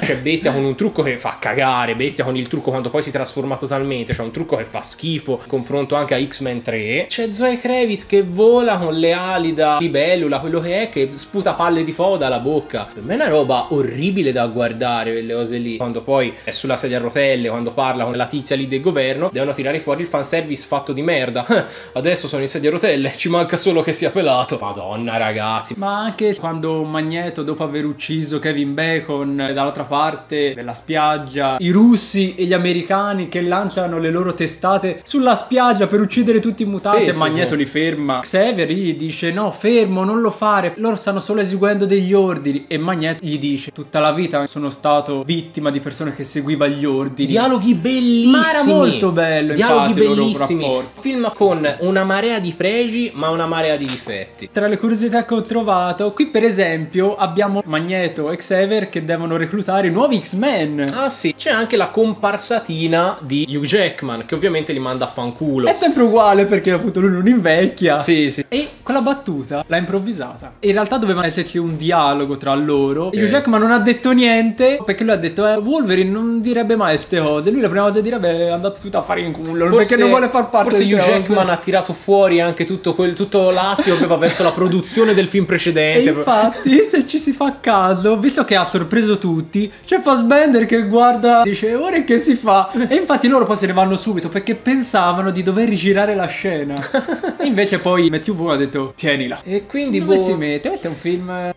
C'è Bestia con un trucco che fa cagare, Bestia con il trucco quando poi si trasforma totalmente, c'è un trucco che fa schifo, confronto anche a X-Men 3. C'è Zoe Kravitz che vola con le ali da libellula, quello che è, che sputa palle di foda dalla bocca. Per me è una roba orribile da guardare quelle cose lì. Quando poi è sulla sedia a rotelle, quando parla con la tizia lì del governo, devono tirare fuori il fanservice fatto di merda. Adesso sono in sedia a rotelle, ci manca solo che sia pelato. Madonna, ragazzi. Ma anche quando Magneto, dopo aver ucciso Kevin Bacon dall'altra parte della spiaggia, i russi e gli americani che lanciano le loro testate sulla spiaggia per uccidere tutti i mutanti sì, e Magneto sì. li ferma. Xavier gli dice no, fermo, non lo fare. Loro stanno solo eseguendo degli ordini e Magneto gli dice tutta la vita sono stato vittima di persone che seguiva gli ordini. Dialoghi bellissimi. Ma era molto bello, Dialoghi infatti, bellissimi. Film con una marea di pregi ma una marea di difetti. Tra le curiosità che ho trovato, qui per esempio abbiamo Magneto e Xavier che devono reclutare nuovi X-Men. Ah sì, c'è anche la comparsatina di Hugh Jackman che ovviamente li manda a fanculo. È sempre uguale perché appunto lui non invecchia. Sì, sì. E quella battuta l'ha improvvisata. In realtà doveva esserci un dialogo tra loro. Okay. Hugh Jackman non ha detto niente perché lui ha detto eh, Wolverine non direbbe mai queste cose. Lui la prima cosa direbbe è andato tutto a fare in culo forse, perché non vuole far parte Forse Hugh Jackman ha tirato fuori anche tutto, quel, tutto l'astio che aveva verso la produzione del film precedente. E infatti, se ci si fa caso, visto che ha sorpreso tutti, c'è Fassbender che guarda dice ora che si fa? E infatti loro poi se ne vanno subito perché pensavano di dover rigirare la scena. e invece poi Matthew Vaughn ha detto tienila. E quindi dove boh... si mette? Questo è un film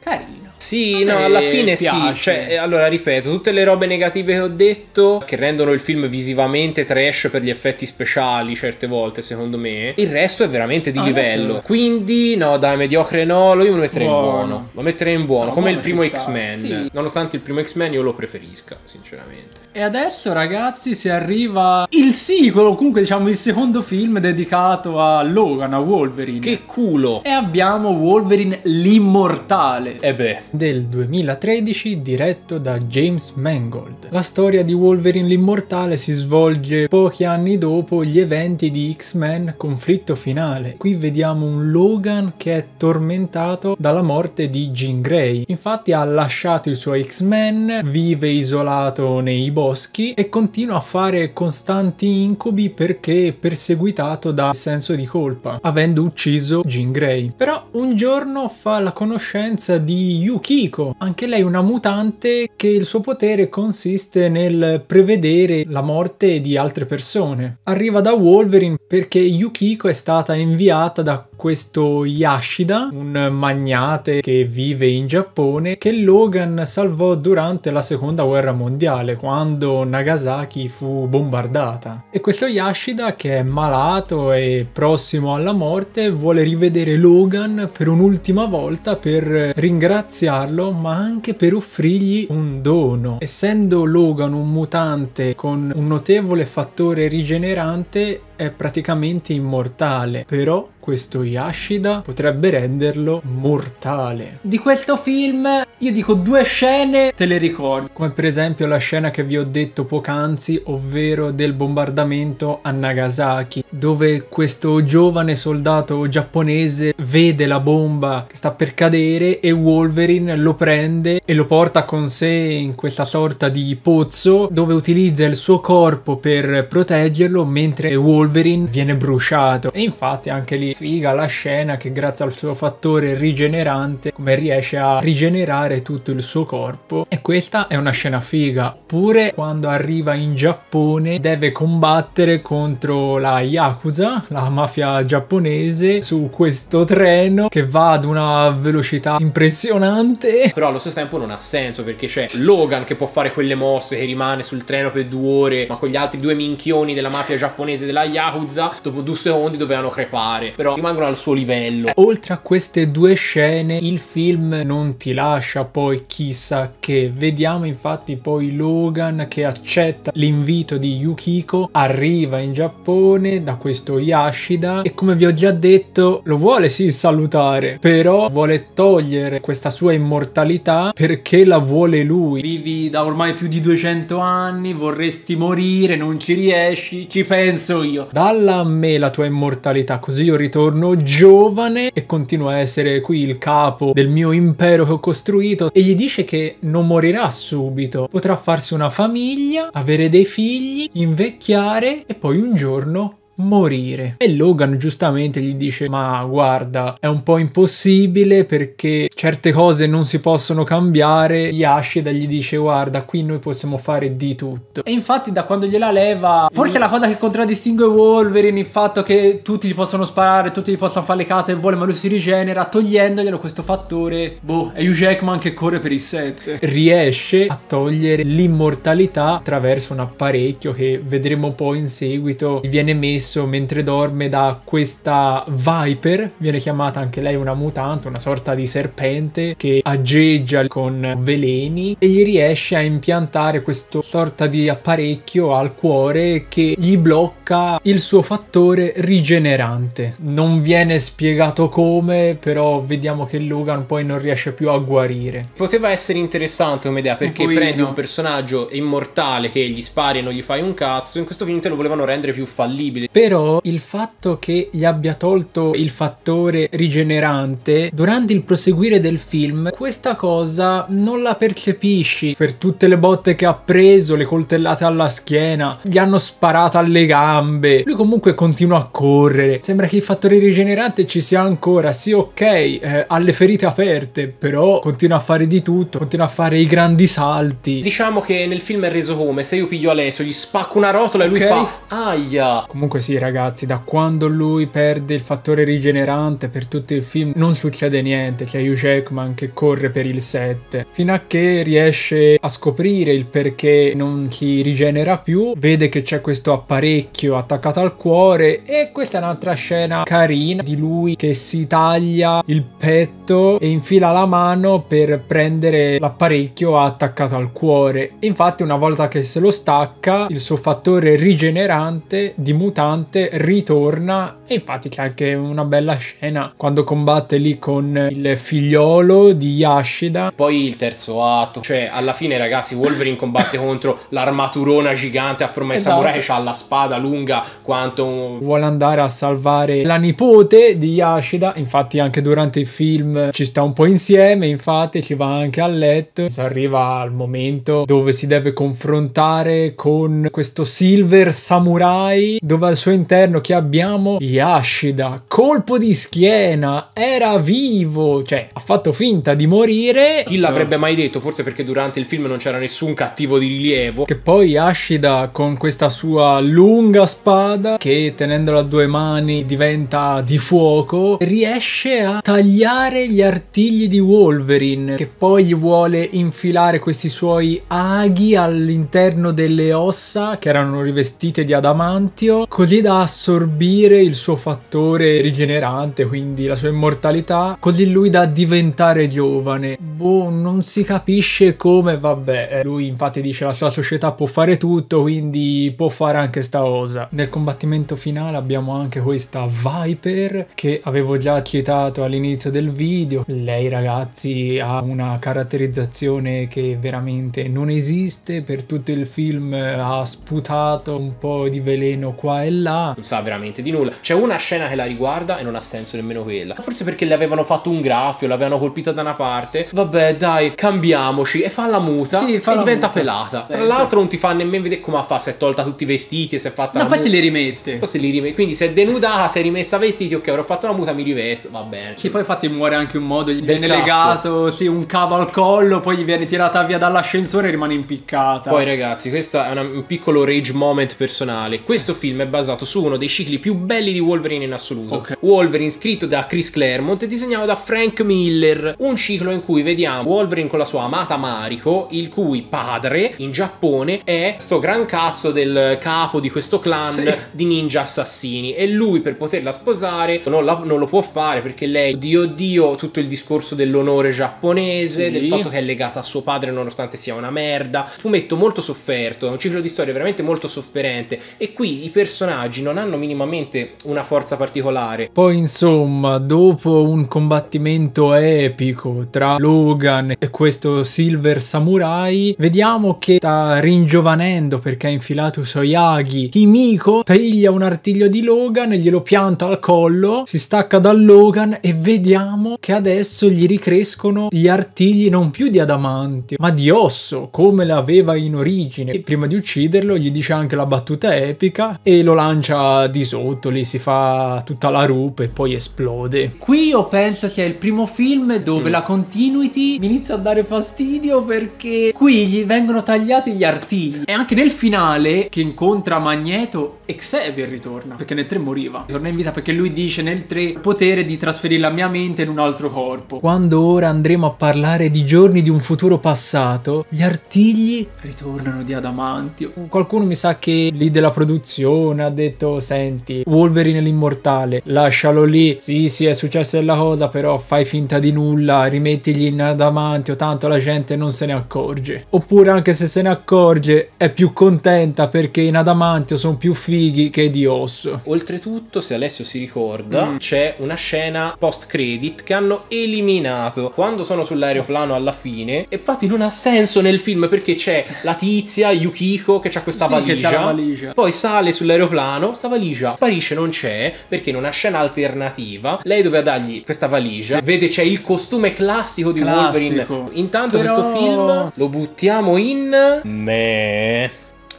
carino. Sì, no, alla fine piace. sì. Cioè, allora, ripeto, tutte le robe negative che ho detto, che rendono il film visivamente trash per gli effetti speciali certe volte, secondo me, il resto è veramente di ah, livello. Adesso... Quindi, no, dai, mediocre no, lo io lo metterei buono. in buono. Lo metterei in buono, no, come il primo X-Men. Sì. Nonostante il primo X-Men io lo preferisca, sinceramente. E adesso, ragazzi, si arriva il sequel, o comunque diciamo il secondo film dedicato a Logan, a Wolverine. Che culo! E abbiamo Wolverine l'immortale. E eh beh del 2013 diretto da James Mangold. La storia di Wolverine l'immortale si svolge pochi anni dopo gli eventi di X-Men Conflitto Finale. Qui vediamo un Logan che è tormentato dalla morte di Jean Grey. Infatti ha lasciato il suo X-Men, vive isolato nei boschi e continua a fare costanti incubi perché perseguitato da senso di colpa, avendo ucciso Jean Grey. Però un giorno fa la conoscenza di Yuki Yukiko, anche lei una mutante che il suo potere consiste nel prevedere la morte di altre persone. Arriva da Wolverine perché Yukiko è stata inviata da questo Yashida, un magnate che vive in Giappone, che Logan salvò durante la seconda guerra mondiale, quando Nagasaki fu bombardata. E questo Yashida, che è malato e prossimo alla morte, vuole rivedere Logan per un'ultima volta per ringraziarlo, ma anche per offrirgli un dono. Essendo Logan un mutante con un notevole fattore rigenerante, è praticamente immortale, però questo Yashida potrebbe renderlo mortale. Di questo film io dico due scene te le ricordo, come per esempio la scena che vi ho detto poc'anzi, ovvero del bombardamento a Nagasaki, dove questo giovane soldato giapponese vede la bomba che sta per cadere e Wolverine lo prende e lo porta con sé in questa sorta di pozzo dove utilizza il suo corpo per proteggerlo mentre Wolverine viene bruciato. E infatti anche lì figa la scena che grazie al suo fattore rigenerante come riesce a rigenerare tutto il suo corpo. E questa è una scena figa. Pure quando arriva in Giappone deve combattere contro la Yakuza la mafia giapponese su questo treno che va ad una velocità impressionante. Però allo stesso tempo non ha senso perché c'è Logan che può fare quelle mosse che rimane sul treno per due ore ma con gli altri due minchioni della mafia giapponese della Yakuza dopo due secondi dovevano crepare però rimangono al suo livello. Oltre a queste due scene, il film non ti lascia poi chissà che. Vediamo infatti poi Logan che accetta l'invito di Yukiko, arriva in Giappone da questo Yashida e come vi ho già detto lo vuole sì salutare, però vuole togliere questa sua immortalità perché la vuole lui. Vivi da ormai più di 200 anni, vorresti morire, non ci riesci, ci penso io. Dalla a me la tua immortalità, così io ritorno giovane e continua a essere qui il capo del mio impero che ho costruito. E gli dice che non morirà subito, potrà farsi una famiglia, avere dei figli, invecchiare e poi un giorno morire. E Logan giustamente gli dice ma guarda è un po' impossibile perché certe cose non si possono cambiare. Yashida gli dice guarda qui noi possiamo fare di tutto. E infatti da quando gliela leva forse la cosa che contraddistingue Wolverine il fatto che tutti gli possono sparare, tutti gli possono fare le cate e vuole ma lui si rigenera togliendoglielo questo fattore. Boh è Hugh Jackman che corre per il set. Riesce a togliere l'immortalità attraverso un apparecchio che vedremo poi in seguito viene messo messo mentre dorme da questa Viper, viene chiamata anche lei una mutante, una sorta di serpente che aggeggia con veleni e gli riesce a impiantare questo sorta di apparecchio al cuore che gli blocca il suo fattore rigenerante. Non viene spiegato come, però vediamo che Logan poi non riesce più a guarire. Poteva essere interessante come idea perché un prendi un personaggio immortale che gli spari e non gli fai un cazzo, in questo film te lo volevano rendere più fallibile. Però il fatto che gli abbia tolto il fattore rigenerante durante il proseguire del film, questa cosa non la percepisci per tutte le botte che ha preso, le coltellate alla schiena, gli hanno sparato alle gambe. Lui comunque continua a correre. Sembra che il fattore rigenerante ci sia ancora. Sì, ok, eh, ha le ferite aperte, però continua a fare di tutto, continua a fare i grandi salti. Diciamo che nel film è reso come se io piglio Alessio, gli spacco una rotola okay. e lui fa aia. Comunque sì ragazzi, da quando lui perde il fattore rigenerante per tutto il film non succede niente, c'è Hugh Jackman che corre per il set, fino a che riesce a scoprire il perché non si rigenera più, vede che c'è questo apparecchio attaccato al cuore e questa è un'altra scena carina di lui che si taglia il petto e infila la mano per prendere l'apparecchio attaccato al cuore. Infatti una volta che se lo stacca il suo fattore rigenerante di mutante nonostante ritorna e infatti c'è anche una bella scena quando combatte lì con il figliolo di Yashida. Poi il terzo atto, cioè alla fine ragazzi Wolverine combatte contro l'armaturona gigante a forma di esatto. samurai che ha la spada lunga quanto. Vuole andare a salvare la nipote di Yashida, infatti anche durante il film ci sta un po' insieme, infatti ci va anche a letto. Si arriva al momento dove si deve confrontare con questo Silver Samurai dove al suo interno che abbiamo Yashida, colpo di schiena, era vivo, cioè ha fatto finta di morire. Chi l'avrebbe mai detto? Forse perché durante il film non c'era nessun cattivo di rilievo. Che poi Yashida con questa sua lunga spada che tenendola a due mani diventa di fuoco, riesce a tagliare gli artigli di Wolverine che poi gli vuole infilare questi suoi aghi all'interno delle ossa che erano rivestite di adamantio, così gli dà assorbire il suo fattore rigenerante, quindi la sua immortalità, così lui da diventare giovane. Boh, non si capisce come, vabbè. Eh, lui infatti dice la sua società può fare tutto, quindi può fare anche sta cosa. Nel combattimento finale abbiamo anche questa Viper che avevo già citato all'inizio del video. Lei ragazzi ha una caratterizzazione che veramente non esiste, per tutto il film ha sputato un po' di veleno qua e là. Non sa veramente di nulla. C'è una scena che la riguarda e non ha senso nemmeno quella. Forse perché le avevano fatto un graffio, l'avevano colpita da una parte. Vabbè, dai, cambiamoci. E fa la muta Sì, fa e diventa muta. pelata. Tra l'altro non ti fa nemmeno vedere come fa, si è tolta tutti i vestiti e si è fatta No, poi se muta. li rimette. Poi se li rime- Quindi si è denudata, si è rimessa vestiti, ok, avrò fatto la muta, mi rivesto, va bene. Sì, poi infatti muore anche un modo, gli Del viene cazzo. legato, sì, un cavo al collo, poi gli viene tirata via dall'ascensore e rimane impiccata. Poi ragazzi, questo è una- un piccolo rage moment personale. Questo film è basato su uno dei cicli più belli di Wolverine in assoluto. Ok. Wolverine scritto da Chris Claremont e disegnato da Frank Miller. Un ciclo in cui vediamo Wolverine con la sua amata Mariko, il cui padre in Giappone è sto gran cazzo del capo di questo clan Sì. di ninja assassini. E lui per poterla sposare non, la- non lo può fare perché lei, dio dio, tutto il discorso dell'onore giapponese, Sì. del fatto che è legata a suo padre nonostante sia una merda. Fumetto molto sofferto, è un ciclo di storia veramente molto sofferente e qui i personaggi non hanno minimamente una forza particolare. Poi insomma, dopo un combattimento epico tra Logan e questo Silver Samurai, vediamo che sta ringiovanendo perché ha infilato i suoi aghi. Kimiko piglia un artiglio di Logan e glielo pianta al collo, si stacca da Logan e vediamo che adesso gli ricrescono gli artigli non più di adamantio, ma di osso, come l'aveva in origine. E prima di ucciderlo gli dice anche la battuta epica e lo lancia di sotto, lì si fa tutta la rupe e poi esplode. Qui io penso sia il primo film dove Mm. la continuity mi inizia a dare fastidio perché qui gli vengono tagliati gli artigli. E anche nel finale che incontra Magneto Xavier ritorna, perché nel 3 moriva. Torna in vita perché lui dice nel 3 il potere di trasferire la mia mente in un altro corpo. Quando ora andremo a parlare di giorni di un futuro passato, gli artigli ritornano di adamantio. Qualcuno mi sa che lì della produzione detto "Senti, Wolverine è l'immortale, lascialo lì. Sì, sì, è successa la cosa, però fai finta di nulla, rimettigli in adamantio, tanto la gente non se ne accorge". Oppure anche se se ne accorge è più contenta perché in adamantio sono più fighi che di osso. Oltretutto, se Alessio si ricorda, Mm. c'è una scena post credit che hanno eliminato quando sono sull'aeroplano alla fine. E infatti non ha senso nel film perché c'è la tizia Yukiko che ha questa Sì, valigia. valigia. Poi sale sull'aeroplano, sta valigia sparisce, non c'è perché in una scena alternativa lei doveva dargli questa valigia. Vede c'è il costume classico di Classico. Wolverine. Intanto Però- questo film lo buttiamo in me.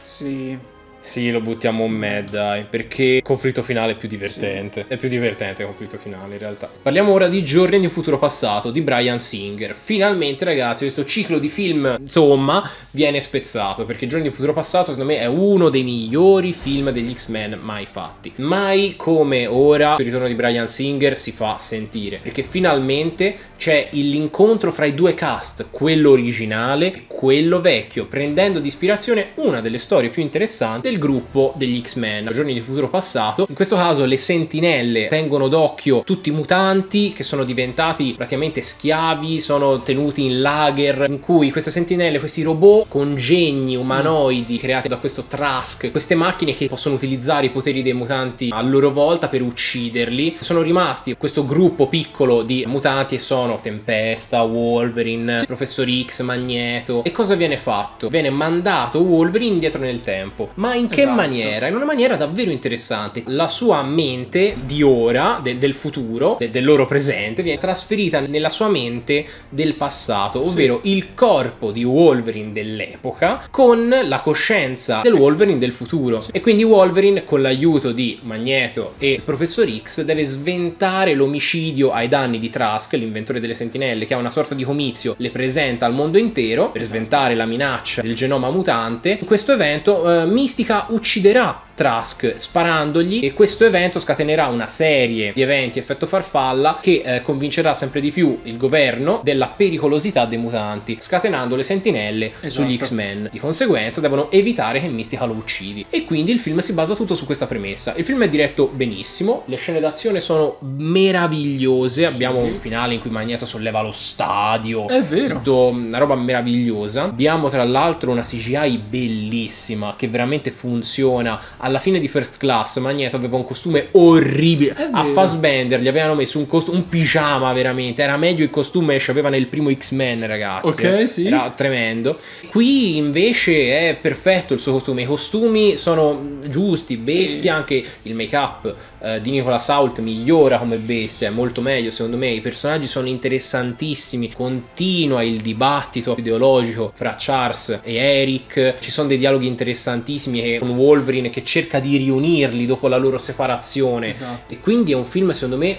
Sì. Sì, lo buttiamo in me, dai, perché conflitto finale è più divertente. È più divertente il conflitto finale, in realtà. Parliamo ora di Giorni di un futuro passato di Brian Singer. Finalmente, ragazzi, questo ciclo di film, insomma, viene spezzato, perché Giorni di un futuro passato, secondo me, è uno dei migliori film degli X-Men mai fatti. Mai come ora il ritorno di Brian Singer si fa sentire, perché finalmente c'è l'incontro fra i due cast, quello originale e quello vecchio, prendendo di ispirazione una delle storie più interessanti del gruppo degli X-Men, Giorni di futuro passato. In questo caso le sentinelle tengono d'occhio tutti i mutanti che sono diventati praticamente schiavi, sono tenuti in lager in cui queste sentinelle, questi robot congegni umanoidi creati da questo Trask, queste macchine che possono utilizzare i poteri dei mutanti a loro volta per ucciderli, sono rimasti questo gruppo piccolo di mutanti e sono Tempesta, Wolverine, Professor X, Magneto. E cosa viene fatto? Viene mandato Wolverine indietro nel tempo. Ma in che Esatto. maniera? In una maniera davvero interessante. La sua mente di ora, de- del futuro, de- del loro presente, viene trasferita nella sua mente del passato, ovvero il corpo di Wolverine dell'epoca con la coscienza del Wolverine del futuro. E quindi Wolverine, con l'aiuto di Magneto e Professor X, deve sventare l'omicidio ai danni di Trask, l'inventore delle sentinelle, che ha una sorta di comizio, le presenta al mondo intero per sventare la minaccia del genoma mutante. In questo evento, eh, Mystica ucciderà Trask sparandogli e questo evento scatenerà una serie di eventi effetto farfalla che eh, convincerà sempre di più il governo della pericolosità dei mutanti, scatenando le sentinelle Esatto. sugli X-Men. Di conseguenza devono evitare che Mystica lo uccidi. E quindi il film si basa tutto su questa premessa. Il film è diretto benissimo, le scene d'azione sono meravigliose, abbiamo un finale in cui Magneto solleva lo stadio, È vero. tutto una roba meravigliosa. Abbiamo tra l'altro una CGI bellissima che veramente funziona. Alla fine di First Class Magneto aveva un costume orribile. A. Fassbender gli avevano messo un, cost- un pigiama veramente. Era meglio il costume che aveva nel primo X-Men, ragazzi. Ok, sì. Era tremendo. Qui invece è perfetto il suo costume. I costumi sono giusti, bestia. Sì. Anche il make-up eh, di Nicola Hoult migliora come bestia. È molto meglio, secondo me. I personaggi sono interessantissimi. Continua il dibattito ideologico fra Charles e Eric. Ci sono dei dialoghi interessantissimi e con Wolverine che cerca di riunirli dopo la loro separazione. Esatto. E quindi è un film, secondo me,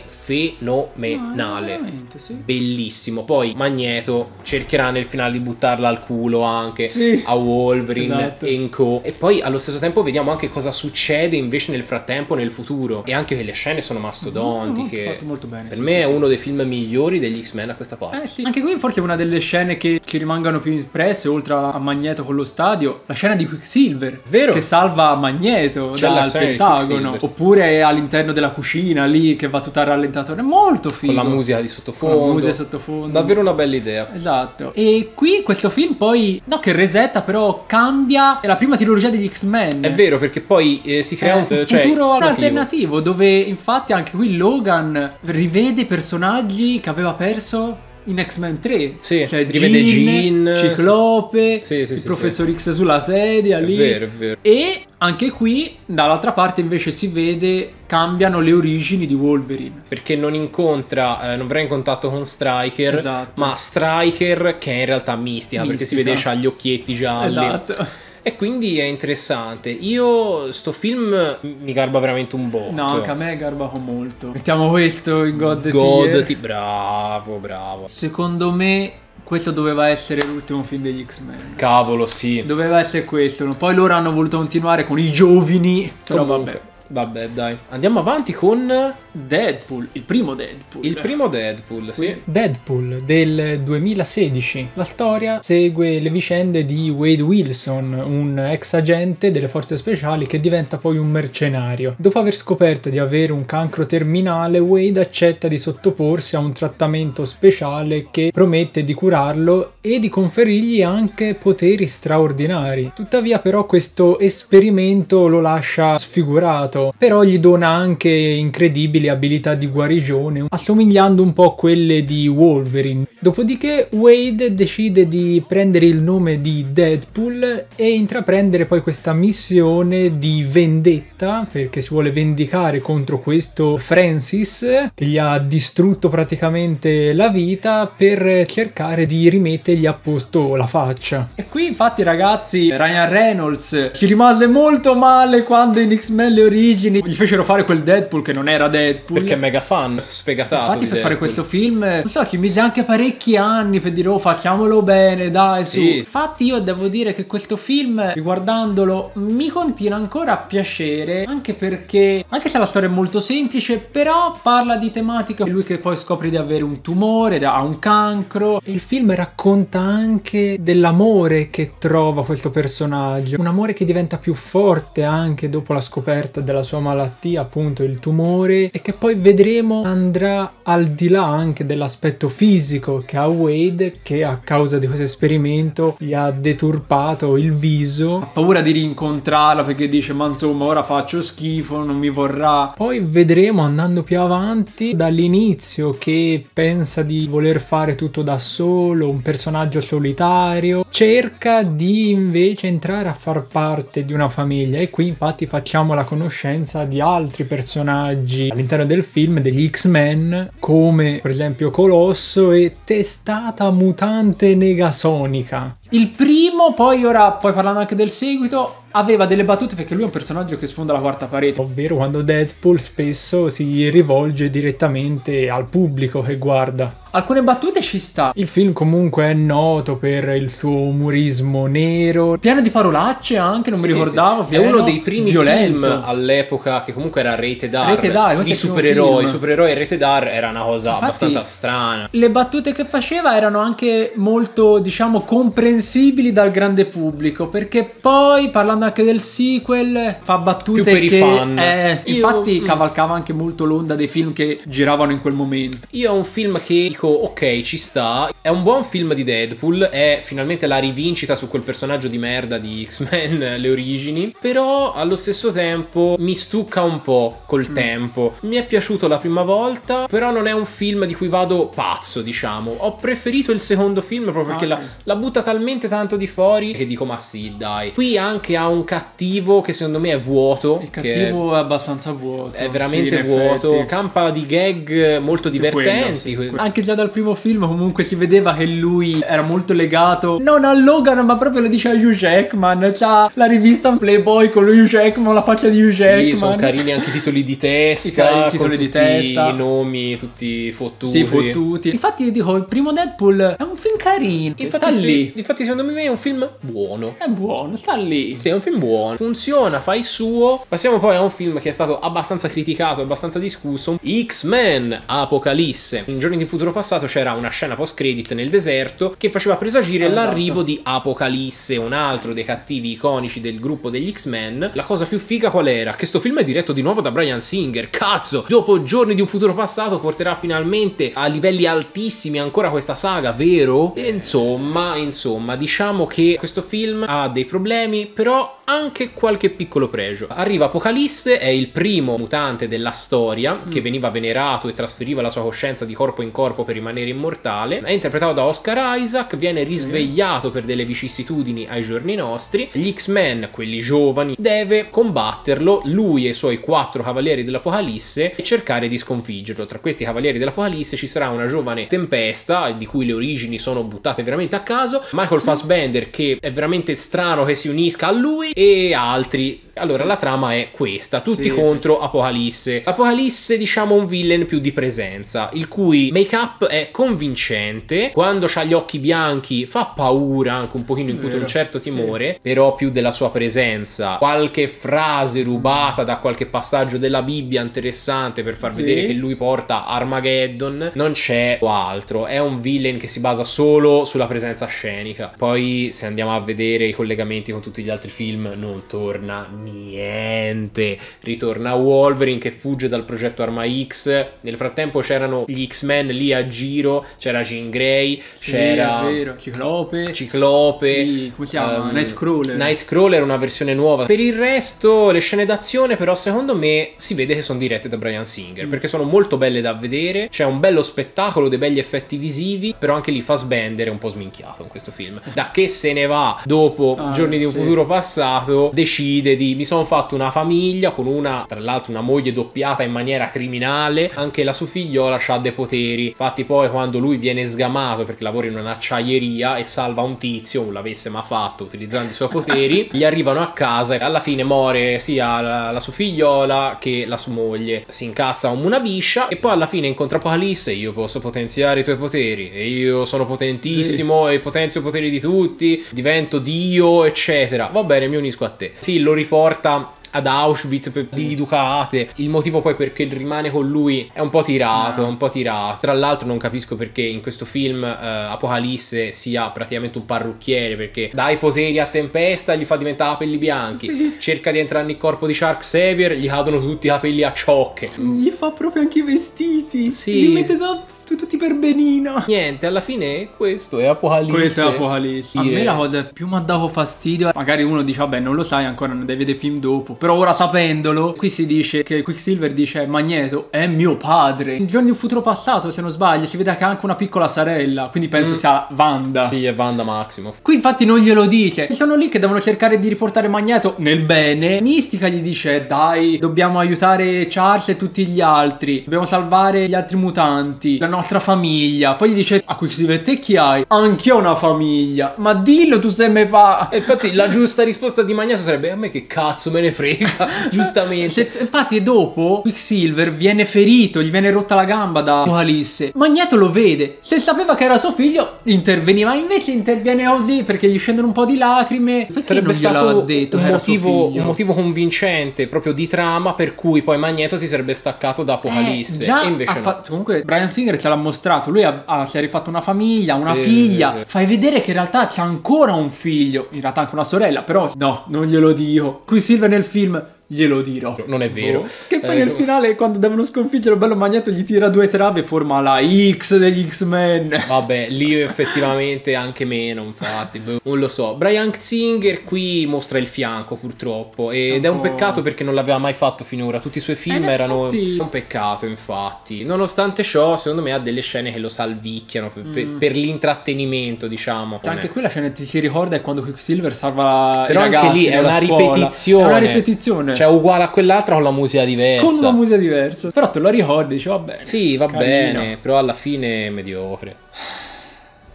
No, fenomenale. veramente, sì. Bellissimo. Poi Magneto cercherà nel finale di buttarla al culo anche Sì. a Wolverine Esatto. e co. E poi allo stesso tempo vediamo anche cosa succede invece nel frattempo, nel futuro. E anche che le scene sono mastodontiche. Molto fatto molto bene, Per sì, me è uno dei film migliori degli X-Men a questa parte. Eh. Anche qui forse una delle scene che, che rimangono più impresse, oltre a Magneto con lo stadio, la scena di Quicksilver. Vero. Che salva Magneto La dal Pentagono. Oppure all'interno della cucina lì che va tutta a rallentatore. Molto figo. Con la musica di Con sottofondo. la musica sottofondo. Davvero una bella idea. Esatto. E qui questo film poi, no che resetta, però cambia la prima trilogia degli X-Men. È vero, perché poi eh, si crea Eh, un un cioè, futuro alternativo. alternativo dove infatti anche qui Logan rivede personaggi che aveva perso in X-Men 3 Sì, cioè rivede Jean, Jean, Ciclope Sì, sì, il professor X sulla sedia È lì vero, è vero. e anche qui dall'altra parte invece si vede cambiano le origini di Wolverine Perché non incontra, eh, non verrà in contatto con Striker, Esatto. ma Striker che è in realtà mistica, perché si Mistica. vede c'ha gli occhietti gialli. esatto E quindi è interessante. Io sto film mi garba veramente un botto. no anche a me garbato molto mettiamo questo in God, God Tier. ti- bravo, bravo. secondo me questo doveva essere l'ultimo film degli X-Men Cavolo, sì. Doveva essere questo. Poi loro hanno voluto continuare con i giovani. Però Comunque, vabbè. Vabbè, dai. Andiamo avanti con Deadpool, il primo Deadpool. il primo Deadpool, sì. Deadpool del 2016. La storia segue le vicende di Wade Wilson, un ex agente delle forze speciali che diventa poi un mercenario. Dopo aver scoperto di avere un cancro terminale, Wade accetta di sottoporsi a un trattamento speciale che promette di curarlo e di conferirgli anche poteri straordinari. Tuttavia però questo esperimento lo lascia sfigurato, però gli dona anche incredibili abilità di guarigione, assomigliando un po' a quelle di Wolverine. Dopodiché Wade decide di prendere il nome di Deadpool e intraprendere poi questa missione di vendetta perché si vuole vendicare contro questo Francis che gli ha distrutto praticamente la vita per cercare di rimettergli a posto la faccia. E qui infatti ragazzi Ryan Reynolds ci rimase molto male quando in X-Men le origini gli fecero fare quel Deadpool che non era Deadpool. Perché è mega fan, sfegatato. Infatti per fare Deadpool. questo film, non so, ci mise anche parecchi anni per dire oh facciamolo bene, dai su. Sì. Infatti io devo dire che questo film, riguardandolo, mi continua ancora a piacere, anche perché, anche se la storia è molto semplice, però parla di tematiche, lui che poi scopre di avere un tumore, ha un cancro. Il film racconta anche dell'amore che trova questo personaggio, un amore che diventa più forte anche dopo la scoperta della sua malattia, appunto il tumore, e che poi vedremo andrà al di là anche dell'aspetto fisico che ha Wade, che a causa di questo esperimento gli ha deturpato il viso. Ha paura di rincontrarla perché dice ma insomma ora faccio schifo, non mi vorrà. Poi vedremo andando più avanti dall'inizio che pensa di voler fare tutto da solo, un personaggio solitario, cerca di invece entrare a far parte di una famiglia e qui infatti facciamo la conoscenza di altri personaggi all'interno del film, degli X-Men, come per esempio Colosso e Testata Mutante Negasonica. Il primo, poi ora, poi parlando anche del seguito, aveva delle battute perché lui è un personaggio che sfonda la quarta parete. Ovvero quando Deadpool spesso si rivolge direttamente al pubblico che guarda. Alcune battute ci sta. Il film comunque è noto per il suo umorismo nero. Pieno di parolacce anche, non Sì, mi ricordavo. sì. È uno dei primi violento. film all'epoca che comunque era rated R. Rated R, di primo supereroi. Supereroi e rated R era una cosa Infatti- abbastanza strana. Le battute che faceva erano anche molto, diciamo, comprensibili dal grande pubblico. Perché poi, parlando anche del sequel, fa battute Più per i che. fan. eh, Io- infatti, mm. cavalcava anche molto l'onda dei film che giravano in quel momento. Io ho un film che dico, ok, ci sta. È un buon film di Deadpool. È finalmente la rivincita su quel personaggio di merda di X-Men, le origini. Però allo stesso tempo mi stucca un po' col tempo. Mi è piaciuto la prima volta, però non è un film di cui vado pazzo, diciamo. Ho preferito il secondo film proprio perché Ah, la, la butta talmente tanto di fuori che dico, ma sì, dai. Qui anche ha un cattivo che secondo me è vuoto. Il che è- cattivo è abbastanza vuoto. è veramente sì, vuoto, effetti. campa di gag molto Sì, divertenti. quello, sì. Anche già dal primo film comunque si vedeva che lui era molto legato non a Logan ma proprio lo dice a Hugh Jackman. C'ha la rivista Playboy con lo Hugh Jackman, la faccia di Hugh Jackman. Sì, sono carini anche i titoli di testa, i titoli con di tutti testa. i nomi tutti fottuti. Sì, fottuti. Infatti io dico, il primo Deadpool è un film carino. Infatti, sta sì, lì. infatti secondo me è un film buono. È buono, sta lì. Sì, è un film buono. Funziona, fa il suo. Passiamo poi a un film che è stato abbastanza criticato, abbastanza discusso. X-Men Apocalisse. In Giorni di futuro passato c'era una scena post-credit nel deserto che faceva presagire Esatto. l'arrivo di Apocalisse, un altro dei cattivi iconici del gruppo degli X-Men. La cosa più figa qual era? Che sto film è diretto di nuovo da Brian Singer. Cazzo! Dopo Giorni di un futuro passato porterà finalmente a livelli altissimi ancora questa saga, vero? E insomma, insomma, diciamo che questo film ha dei problemi, però anche qualche piccolo pregio. Arriva Apocalisse, è il primo mutante della storia che veniva venerato e trasferiva la sua coscienza di corpo in corpo per rimanere immortale. È interpretato da Oscar Isaac, viene risvegliato per delle vicissitudini ai giorni nostri. Gli X-Men, quelli giovani, deve combatterlo, lui e i suoi quattro cavalieri dell'Apocalisse, e cercare di sconfiggerlo. Tra questi cavalieri dell'Apocalisse ci sarà una giovane Tempesta, di cui le origini sono buttate veramente a caso, Michael Fassbender che è veramente strano che si unisca a lui e altri. Allora la trama è questa, tutti Sì. contro Apocalisse. Apocalisse diciamo un villain più di presenza, il cui make-up è convincente, quando ha gli occhi bianchi fa paura, anche un pochino incute un certo timore, però più della sua presenza. Qualche frase rubata da qualche passaggio della Bibbia interessante per far Sì. vedere che lui porta Armageddon, non c'è altro, è un villain che si basa solo sulla presenza scenica. Poi se andiamo a vedere i collegamenti con tutti gli altri film non torna niente. Ritorna Wolverine che fugge dal progetto Arma X. Nel frattempo c'erano gli X-Men lì a giro, c'era Jean Grey, Sì, c'era. Ciclope. Ciclope, Sì, come si chiama? ehm, Nightcrawler. Nightcrawler, una versione nuova. Per il resto, le scene d'azione, però, secondo me si vede che sono dirette da Brian Singer. Mm. Perché sono molto belle da vedere. C'è un bello spettacolo, dei begli effetti visivi. Però anche lì fa sbendere un po' sminchiato in questo film. Da che se ne va dopo Ah, giorni di un sì. futuro passato, decide di mi sono fatto una famiglia con una, tra l'altro, una moglie doppiata in maniera criminale. Anche la sua figliola ha dei poteri. Infatti, poi quando lui viene sgamato perché lavora in un'acciaieria e salva un tizio, non l'avesse mai fatto utilizzando i suoi poteri, gli arrivano a casa e alla fine muore sia la, la sua figliola che la sua moglie. Si incazza come una biscia e poi alla fine incontra Apocalisse. Io posso potenziare i tuoi poteri e io sono potentissimo e potenzio i poteri di tutti, divento Dio, eccetera. Va bene, mi unisco a te. Sì, lo riporta ad Auschwitz per dirgli ducate. Il motivo poi perché rimane con lui è un po' tirato, Ah. è un po' tirato. Tra l'altro non capisco perché in questo film eh, Apocalisse sia praticamente un parrucchiere perché dà i poteri a Tempesta, gli fa diventare capelli bianchi. Sì. Cerca di entrare nel corpo di Shark Xavier, gli cadono tutti i capelli a ciocche. Gli fa proprio anche i vestiti. Sì. Li mette da- tutti per benino. Niente, alla fine questo è Apocalisse. Questo è Apocalisse. A me la cosa più mi ha dato fastidio. Magari uno dice, vabbè, non lo sai ancora, non devi vedere film dopo. Però ora sapendolo, qui si dice che Quicksilver dice: Magneto è mio padre. In giorni futuro passato, se non sbaglio, si vede che ha anche una piccola sorella. Quindi penso Mm. sia Wanda. Sì, è Wanda Maximoff. Qui infatti non glielo dice. Sono lì che devono cercare di riportare Magneto nel bene. Mistica gli dice: Dai, dobbiamo aiutare Charles e tutti gli altri. Dobbiamo salvare gli altri mutanti. La nostra famiglia. Poi gli dice a Quicksilver te chi hai? Anch'io ho una famiglia. Ma dillo tu sei me pa. E infatti la giusta risposta di Magneto sarebbe a me che cazzo me ne frega, giustamente. Se- infatti dopo Quicksilver viene ferito, gli viene rotta la gamba da Apocalisse. Magneto lo vede. Se sapeva che era suo figlio, interveniva. Invece interviene così perché gli scendono un po' di lacrime. Perché Sarebbe stato detto un, motivo, un motivo convincente proprio di trama per cui poi Magneto si sarebbe staccato da Apocalisse. Eh, già e invece no. comunque Brian Singer ce l'ha mostrato. Lui ha, ha- si è rifatto una famiglia, una Sì, figlia. sì, sì. Fai vedere che in realtà c'è ancora un figlio. In realtà anche una sorella. Però no, non glielo dico. Qui Silver nel film. Glielo dirò. Non è vero. Boh. Che poi Eh, nel no. finale, quando devono sconfiggere bello Magneto, gli tira due travi e forma la X degli X-Men. Vabbè, lì effettivamente anche meno, infatti, boh, non lo so. Brian Singer qui mostra il fianco purtroppo ed è un peccato perché non l'aveva mai fatto finora. Tutti i suoi film in erano effetti- un peccato, infatti. Nonostante ciò, secondo me ha delle scene che lo salvicchiano per, Mm. per l'intrattenimento, diciamo. Cioè, anche qui la scena ti si ricorda è quando Quicksilver salva la, Però anche ragazzi lì è una scuola. ripetizione. È una ripetizione. Cioè, uguale a quell'altra con la musica diversa. con una musica diversa. Però te lo ricordi, dici, va bene. Sì, va Carino. bene, però alla fine è mediocre.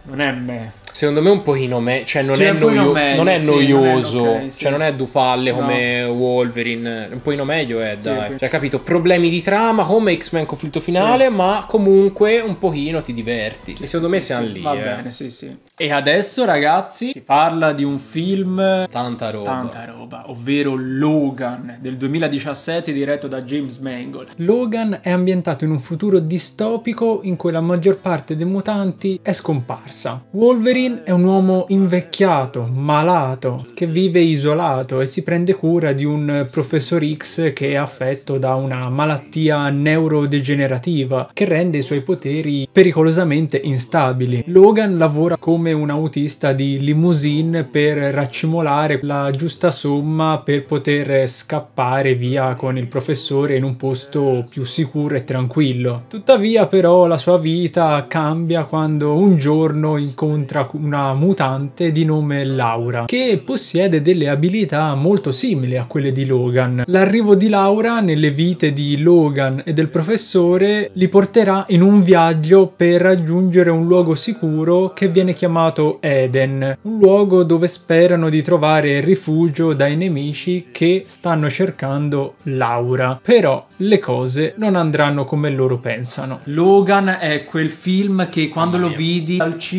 Non è me. Secondo me un pochino me, cioè non Sì, è, noio- meglio, non è sì, noioso, non è- ok, sì. cioè non è dupalle No. come Wolverine, un pochino meglio è, Sì, dai. Cioè, capito, problemi di trama come X-Men conflitto finale, ma comunque un pochino ti diverti. e secondo me Sì, siamo sì, lì, Va eh. bene, sì, sì. E adesso, ragazzi, si parla di un film Tanta roba. Tanta roba, ovvero Logan del 2017 diretto da James Mangold. Logan è ambientato in un futuro distopico in cui la maggior parte dei mutanti è scomparsa. Wolverine è un uomo invecchiato, malato, che vive isolato e si prende cura di un professor X che è affetto da una malattia neurodegenerativa che rende i suoi poteri pericolosamente instabili. Logan lavora come un autista di limousine per raccimolare la giusta somma per poter scappare via con il professore in un posto più sicuro e tranquillo. Tuttavia però la sua vita cambia quando un giorno incontra una mutante di nome Laura che possiede delle abilità molto simili a quelle di Logan. L'arrivo di Laura nelle vite di Logan e del professore li porterà in un viaggio per raggiungere un luogo sicuro che viene chiamato Eden, un luogo dove sperano di trovare rifugio dai nemici che stanno cercando Laura. Però le cose non andranno come loro pensano. Logan è quel film che quando lo mia. vidi al cinema,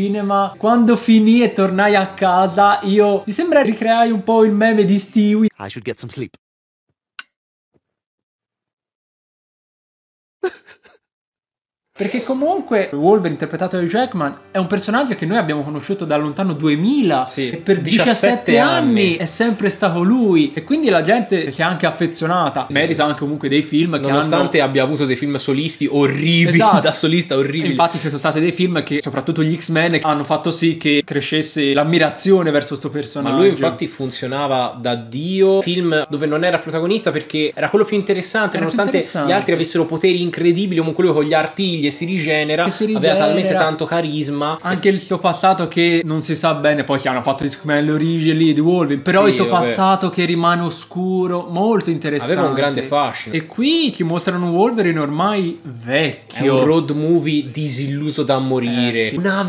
quando finì e tornai a casa, io mi sembra ricreai un po' il meme di Stewie. I should get some sleep. Perché comunque Wolverine interpretato da Jackman è un personaggio che noi abbiamo conosciuto dal lontano 2000 Sì, e per 17 17, anni anni è sempre stato lui e quindi la gente si è anche affezionata. Sì, Merita sì. anche comunque dei film che Nonostante hanno abbia avuto dei film solisti orribili, Esatto. da solista orribili. Infatti ci sono stati dei film che, soprattutto gli X-Men, hanno fatto sì che crescesse l'ammirazione verso sto personaggio. Ma lui infatti funzionava da dio, film dove non era protagonista perché era quello più interessante, Era più nonostante interessante. gli altri avessero poteri incredibili, comunque lui con gli artigli si rigenera, Che si aveva rigenera. talmente tanto carisma. Anche il suo passato che non si sa bene, poi si hanno fatto X-Men l'origine lì di Wolverine, però Sì, il suo vabbè. passato che rimane oscuro, molto interessante. Aveva un grande fascino. E qui ti mostrano Wolverine ormai È vecchio. un road movie disilluso da morire. Eh, sì. Una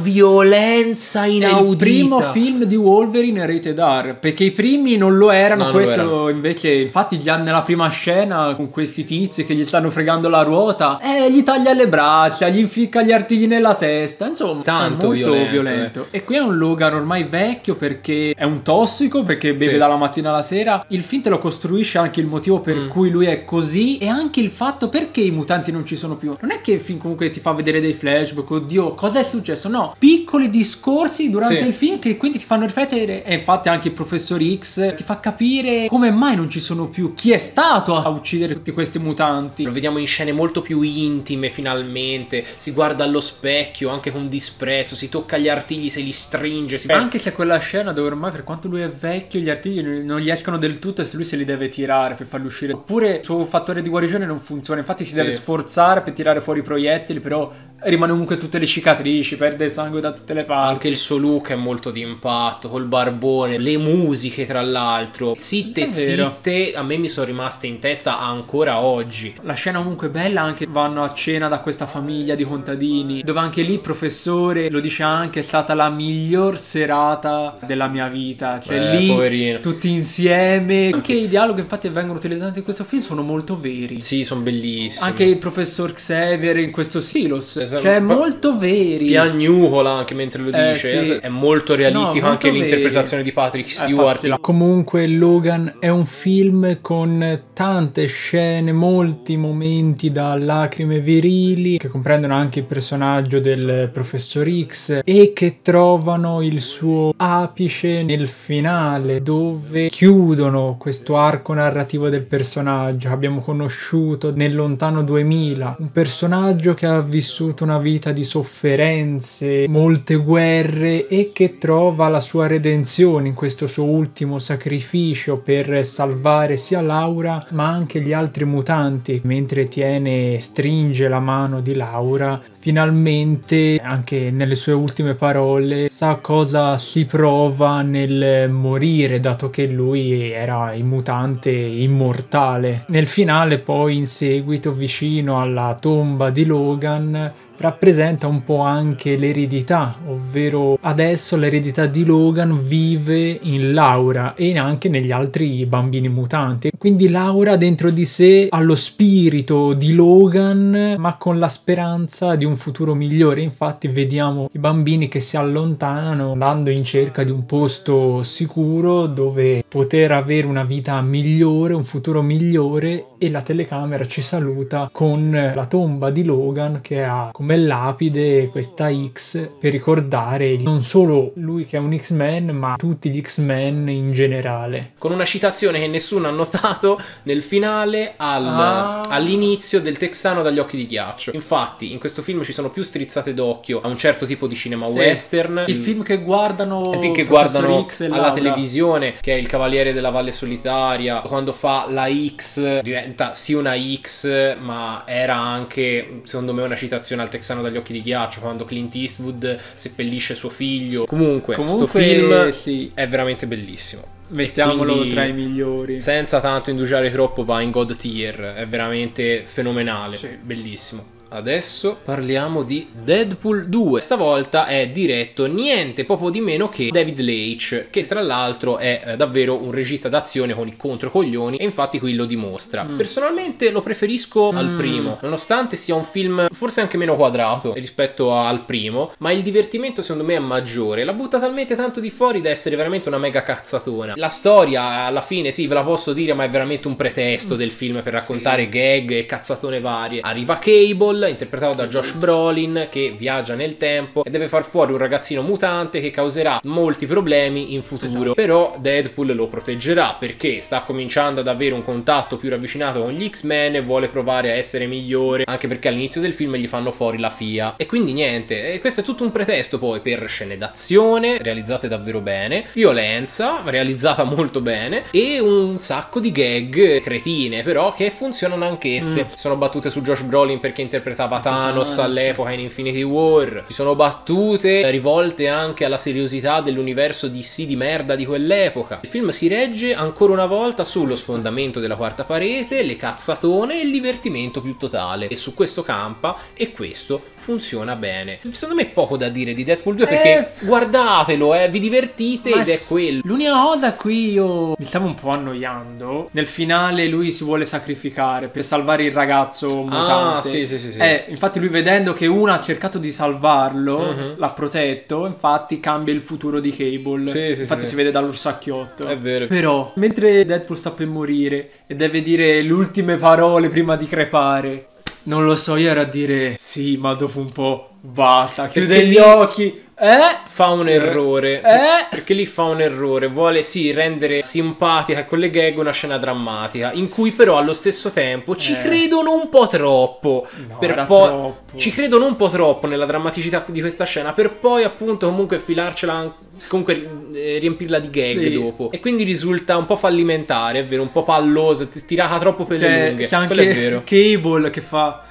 violenza È inaudita. il primo film di Wolverine rated R perché i primi non lo erano No, non lo questo erano. invece infatti hanno nella prima scena con questi tizi che gli stanno fregando la ruota eh gli taglia le braccia gli inficca gli artigli nella testa insomma Tanto molto violento, violento, e qui è un Logan ormai vecchio perché è un tossico perché beve Sì. dalla mattina alla sera. Il film te lo costruisce anche il motivo per Mm. cui lui è così e anche il fatto perché i mutanti non ci sono più. Non è che il film comunque ti fa vedere dei flashback oddio cosa è successo? No piccoli discorsi durante Sì. il film che quindi ti fanno riflettere. E infatti anche il professor X ti fa capire come mai non ci sono più chi è stato a uccidere tutti questi mutanti. Lo vediamo in scene molto più intime finalmente, si guarda allo specchio anche con disprezzo, si tocca gli artigli, se li stringe, si Anche c'è quella scena dove ormai per quanto lui è vecchio gli artigli non non gli escono del tutto e se lui se li deve tirare per farli uscire. Oppure il suo fattore di guarigione non funziona, infatti si Sì. deve sforzare per tirare fuori i proiettili, però rimane comunque tutte le cicatrici, perde sangue da tutte le parti. Anche il suo look è molto di impatto, col barbone, le musiche tra l'altro, zitte zitte, a me mi sono rimaste in testa ancora oggi. La scena comunque bella, anche vanno a cena da questa famiglia di contadini, dove anche lì il professore lo dice anche è stata la miglior serata della mia vita. Cioè Eh, lì poverino. tutti insieme. Anche i dialoghi infatti vengono utilizzati in questo film sono molto veri. Sì, sono bellissimi. Anche il professor Xavier in questo Silos, Esatto. Cioè Ma- molto veri. piagnucola anche mentre lo Eh, dice, sì. è molto realistico No, anche molto l'interpretazione veri. di Patrick Eh, Stewart. infatti, la- Comunque Logan è un film con tante scene, molti momenti da lacrime virili che comprendono anche il personaggio del professor X e che trovano il suo apice nel finale dove chiudono questo arco narrativo del personaggio che abbiamo conosciuto nel lontano 2000, un personaggio che ha vissuto una vita di sofferenze, molte guerre e che trova la sua redenzione in questo suo ultimo sacrificio per salvare sia Laura ma anche gli altri mutanti. Mentre tiene stringe la mano di Laura, finalmente anche nelle sue ultime parole sa cosa si prova nel morire dato che lui era il mutante immortale. Nel finale poi in seguito vicino alla tomba di Logan rappresenta un po' anche l'eredità, ovvero adesso l'eredità di Logan vive in Laura e anche negli altri bambini mutanti. Quindi Laura dentro di sé ha lo spirito di Logan, ma con la speranza di un futuro migliore. Infatti vediamo i bambini che si allontanano andando in cerca di un posto sicuro dove poter avere una vita migliore, un futuro migliore e la telecamera ci saluta con la tomba di Logan che ha come lapide questa X per ricordare non solo lui che è un X-Men ma tutti gli X-Men in generale. Con una citazione che nessuno ha notato nel finale al- Ah. all'inizio del texano dagli occhi di ghiaccio. Infatti, in questo film ci sono più strizzate d'occhio a un certo tipo di cinema Sì. western. Il film che guardano Il film che guardano alla televisione, che è il Cavaliere della Valle Solitaria, quando fa la X diventa sì una X, ma era anche secondo me una citazione al Texano dagli occhi di ghiaccio, quando Clint Eastwood seppellisce suo figlio. Comunque, questo film sì, è veramente bellissimo. mettiamolo quindi- tra i migliori. Senza tanto indugiare troppo va in God Tier, è veramente fenomenale, Sì. bellissimo. Adesso parliamo di Deadpool 2. Stavolta è diretto niente poco di meno che David Leitch, che tra l'altro è eh, davvero un regista d'azione con i controcoglioni e infatti qui lo dimostra. Mm. Personalmente lo preferisco al Mm. primo, nonostante sia un film forse anche meno quadrato rispetto al primo, ma il divertimento secondo me è maggiore. La butta talmente tanto di fuori da essere veramente una mega cazzatona. La storia alla fine sì, ve la posso dire, ma è veramente un pretesto del film per raccontare gag e cazzatone varie. Arriva Cable, interpretato da Josh Brolin, che viaggia nel tempo e deve far fuori un ragazzino mutante che causerà molti problemi in futuro. Esatto. Però Deadpool lo proteggerà perché sta cominciando ad avere un contatto più ravvicinato con gli X-Men e vuole provare a essere migliore, anche perché all'inizio del film gli fanno fuori la FIA. E quindi niente, e questo è tutto un pretesto poi per scene d'azione realizzate davvero bene, violenza realizzata molto bene e un sacco di gag cretine, però che funzionano anch'esse. Mm. Sono battute su Josh Brolin perché interpretava Thanos all'epoca in Infinity War. Ci sono battute rivolte anche alla seriosità dell'universo DC di merda di quell'epoca. Il film si regge ancora una volta sullo sfondamento della quarta parete, le cazzatone e il divertimento più totale. E su questo campa e questo funziona bene. Secondo me è poco da dire di Deadpool 2 perché Eh. guardatelo, eh, vi divertite ed è quello. L'unica cosa qui io mi stavo un po' annoiando. Nel finale lui si vuole sacrificare per salvare il ragazzo mutante. Ah, sì, sì, sì, sì. Eh, infatti lui vedendo che uno ha cercato di salvarlo, Mhm. l'ha protetto, infatti cambia il futuro di Cable. Sì, sì, infatti sì, si vede dall'orsacchiotto. È vero. Però, mentre Deadpool sta per morire e deve dire le ultime parole prima di crepare, non lo so, io ero a dire sì, ma dopo un po' basta, chiude gli occhi. Eh? Fa un errore. Eh? Perché lì fa un errore. Vuole sì rendere simpatica e con le gag una scena drammatica. In cui però allo stesso tempo ci Eh. credono un po' troppo. No, per poi. troppo. Ci credono un po' troppo nella drammaticità di questa scena. Per poi, appunto, comunque filarcela. Comunque eh, riempirla di gag Sì. dopo. E quindi risulta un po' fallimentare, è vero, un po' pallosa, tirata troppo per le C'è, lunghe. c'è Quello è anche vero. Cable che fa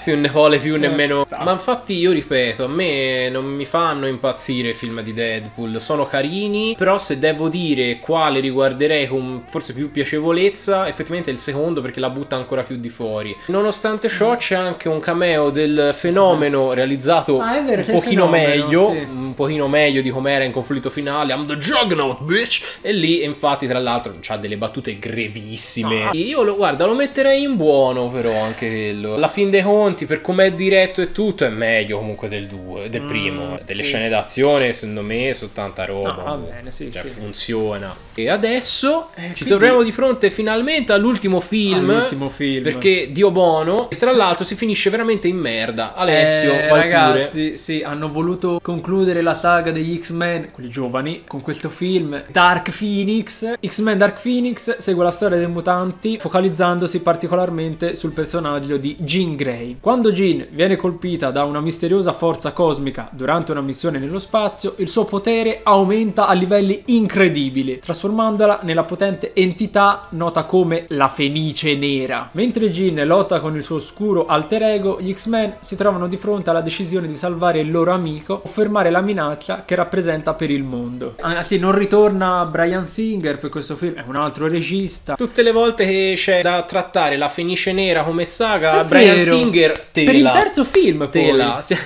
Sì, ne vuole più nemmeno. esatto. Ma infatti io ripeto, a me non mi fanno impazzire i film di Deadpool. Sono carini, però se devo dire quale riguarderei con forse più piacevolezza, effettivamente è il secondo perché la butta ancora più di fuori. Nonostante ciò c'è anche un cameo del fenomeno realizzato Ah, vero, un pochino fenomeno, meglio, sì. un pochino meglio di com'era in conflitto finale. I'm the Juggernaut, bitch! E lì, infatti, tra l'altro, c'ha delle battute grevissime. Ah. Io lo guarda, lo metterei in buono, però, anche quello. Alla fin dei conti, per com'è diretto e tutto, è meglio comunque del 2, del Mm, primo. Delle sì. scene d'azione, secondo me, sono tanta roba. No, va bene, sì, Cioè, sì. funziona. E adesso Eh, ci quindi- troviamo di fronte finalmente all'ultimo film. All'ultimo film. Perché Dio Bono, e tra l'altro si finisce veramente in merda. Alessio, Eh, ragazzi, sì, hanno voluto concludere la saga degli X-Men, quelli giovani, con questo film Dark Phoenix. X-Men Dark Phoenix segue la storia dei mutanti, focalizzandosi particolarmente sul personaggio di Jean Grey. Quando Jean viene colpita da una misteriosa forza cosmica durante una missione nello spazio, il suo potere aumenta a livelli incredibili, trasformandola nella potente entità nota come la Fenice Nera. Mentre Jean lotta con il suo oscuro alter ego, gli X-Men si trovano di fronte alla decisione di salvare il loro amico o fermare la minaccia che rappresenta per il mondo. Anzi, non ritorna Brian Singer per questo film, è un altro regista. Tutte le volte che c'è da trattare la Fenice Nera come saga, Brian vero. Singer tela. Per il terzo film, poi. tela. Cioè,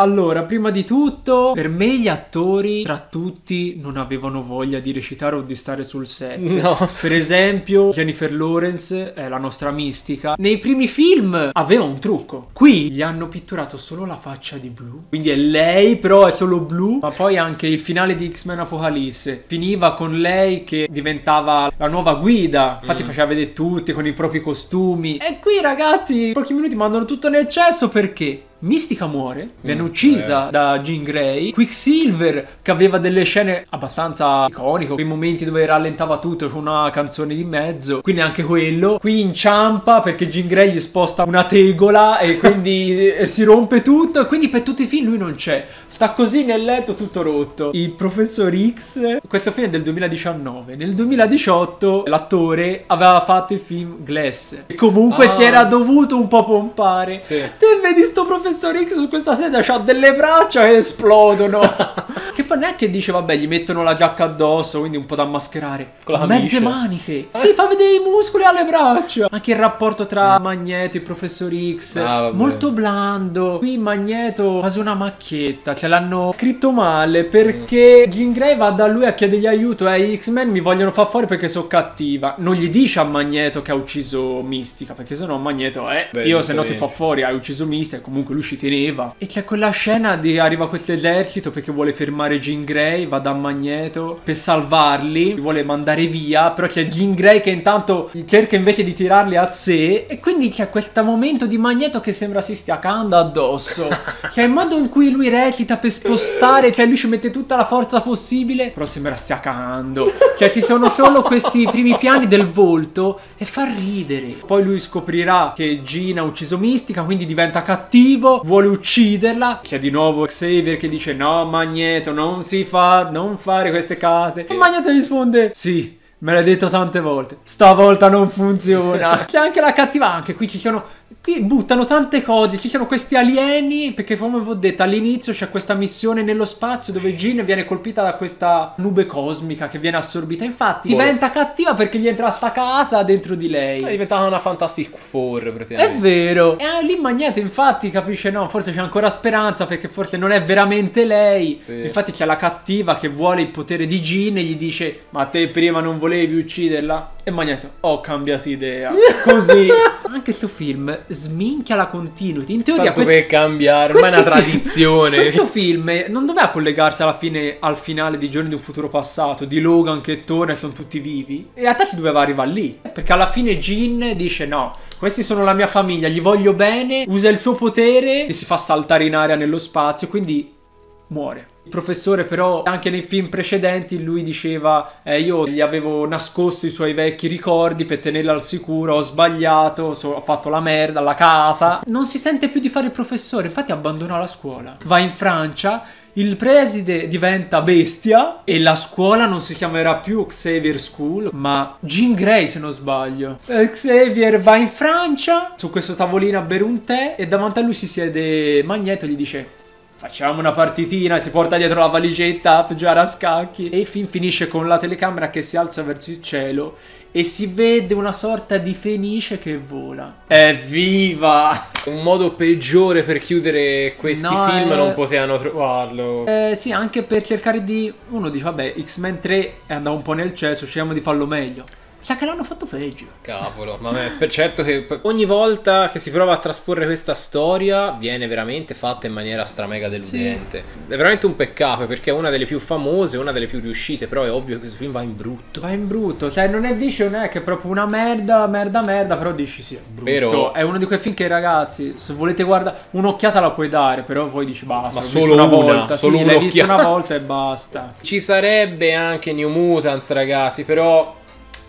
Allora, prima di tutto, per me gli attori, tra tutti, non avevano voglia di recitare o di stare sul set. No. Per esempio, Jennifer Lawrence, è la nostra mistica, nei primi film aveva un trucco. Qui gli hanno pitturato solo la faccia di blu. Quindi è lei, però è solo blu. Ma poi anche il finale di X-Men Apocalisse finiva con lei che diventava la nuova guida. Infatti Mm. faceva vedere tutti con i propri costumi. E qui, ragazzi, in pochi minuti mandano tutto nel cesso perché Mistica muore, viene Mm, uccisa da Jean Grey. Quicksilver, che aveva delle scene abbastanza iconiche, quei momenti dove rallentava tutto con una canzone di mezzo. Quindi anche quello. Qui inciampa perché Jean Grey gli sposta una tegola e quindi eh, si rompe tutto. E quindi per tutti i film lui non c'è. Sta così nel letto tutto rotto. Il professor X, questo film è del 2019. Nel 2018 l'attore aveva fatto il film Glass. E comunque Ah. si era dovuto un po' pompare. Sì. Te vedi sto professor X su questa sedia, c'ha delle braccia che esplodono. che poi neanche dice, vabbè, gli mettono la giacca addosso, quindi un po' da mascherare. Con la Mezze maniche. Sì, fa vedere i muscoli alle braccia. Anche il rapporto tra Magneto e il professor X. Ah, vabbè. molto blando. Qui Magneto quasi una macchietta. Ce l'hanno scritto male perché Jean Grey va da lui a chiedergli aiuto. Eh, gli X-Men mi vogliono far fuori perché sono cattiva. Non gli dice a Magneto che ha ucciso Mistica. Perché sennò Magneto, eh, Beh, io se no ti fa fuori, hai ucciso Mistica. Comunque lui ci teneva. E c'è quella scena di arriva questo esercito perché vuole fermare Jean Grey. Va da Magneto per salvarli. Li vuole mandare via. Però c'è Jean Grey che intanto cerca invece di tirarli a sé. E quindi c'è questo momento di Magneto che sembra si stia cagando addosso. C'è il modo in cui lui recita per spostare. Cioè lui ci mette tutta la forza possibile. Però sembra stia cagando. Cioè ci sono solo questi primi piani del volto. E fa ridere. Poi lui scoprirà che Jean ha ucciso Mistica. Quindi diventa cattivo. Vuole ucciderla. C'è di nuovo Xavier che dice: No, Magneto, non si fa. Non fare queste case. E Magneto risponde: Sì. Me l'hai detto tante volte. Stavolta non funziona. C'è anche la cattiva. Anche qui ci sono. Qui buttano tante cose. Ci sono questi alieni. Perché, come vi ho detto, all'inizio c'è questa missione nello spazio dove Jean viene colpita da questa nube cosmica che viene assorbita. Infatti, diventa cattiva perché gli entra sta casa dentro di lei. È diventata una Fantastic Four È praticamente. vero. E ah, lì Magneto infatti capisce no, forse c'è ancora speranza perché forse non è veramente lei. Sì. Infatti c'è la cattiva che vuole il potere di Jean e gli dice "Ma te prima non volevi ucciderla?" E Magneto "Ho cambiato idea". Così. Anche questo film sminchia la continuity. In teoria Tanto questo- per cambiare, ormai è una tradizione. Questo film non doveva collegarsi alla fine al finale di Giorni di un futuro passato, di Logan che torna e sono tutti vivi. In realtà si doveva arrivare lì. Perché alla fine Jean dice: No, questi sono la mia famiglia, gli voglio bene. Usa il suo potere e si fa saltare in aria nello spazio. Quindi muore. Il professore però anche nei film precedenti lui diceva eh, io gli avevo nascosto i suoi vecchi ricordi per tenerlo al sicuro, ho sbagliato, so- ho fatto la merda, la cata. Non si sente più di fare il professore, infatti abbandona la scuola. Va in Francia, il preside diventa bestia e la scuola non si chiamerà più Xavier School, ma Jean Grey se non sbaglio. Eh, Xavier va in Francia su questo tavolino a bere un tè e davanti a lui si siede Magneto e gli dice Facciamo una partitina, si porta dietro la valigetta a giocare a scacchi. E il film finisce con la telecamera che si alza verso il cielo e si vede una sorta di fenice che vola. Evviva! Un modo peggiore per chiudere questi No, film eh, non potevano trovarlo. Eh sì, anche per cercare di... Uno dice, vabbè, X-Men 3 è andato un po' nel cielo, cerchiamo di farlo meglio. Sa che l'hanno fatto peggio. Cavolo, ma me- per certo che ogni volta che si prova a trasporre questa storia viene veramente fatta in maniera stramega deludente. È veramente un peccato perché è una delle più famose, una delle più riuscite, però è ovvio che questo film va in brutto. Va in brutto, cioè non è dici non è che è proprio una merda, merda, merda, però dici sì, è brutto. Però- È uno di quei film che ragazzi, se volete guardare, un'occhiata la puoi dare, però poi dici basta, Ma solo una una, volta, solo sì, l'hai visto un'occhiata. una volta e basta. Ci sarebbe anche New Mutants, ragazzi, però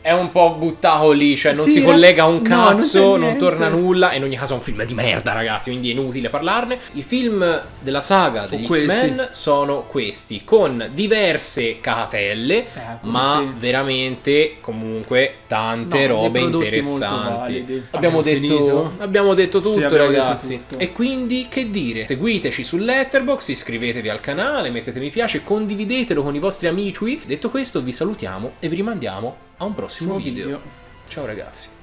è un po' buttato lì, cioè non Sì, si collega un no, cazzo, non c'è non, niente. torna nulla. In ogni caso è un film di merda, ragazzi, quindi è inutile parlarne. I film della saga degli. X-Men sono questi, con diverse cagatelle, Eh, ma sì. veramente comunque tante No, robe interessanti. Abbiamo, Abbiamo detto, abbiamo detto tutto, Sì, abbiamo detto ragazzi. tutto. E quindi che dire? Seguiteci su Letterboxd, iscrivetevi al canale, mettete mi piace, condividetelo con i vostri amici. Detto questo, vi salutiamo e vi rimandiamo a un prossimo video. video. Ciao ragazzi.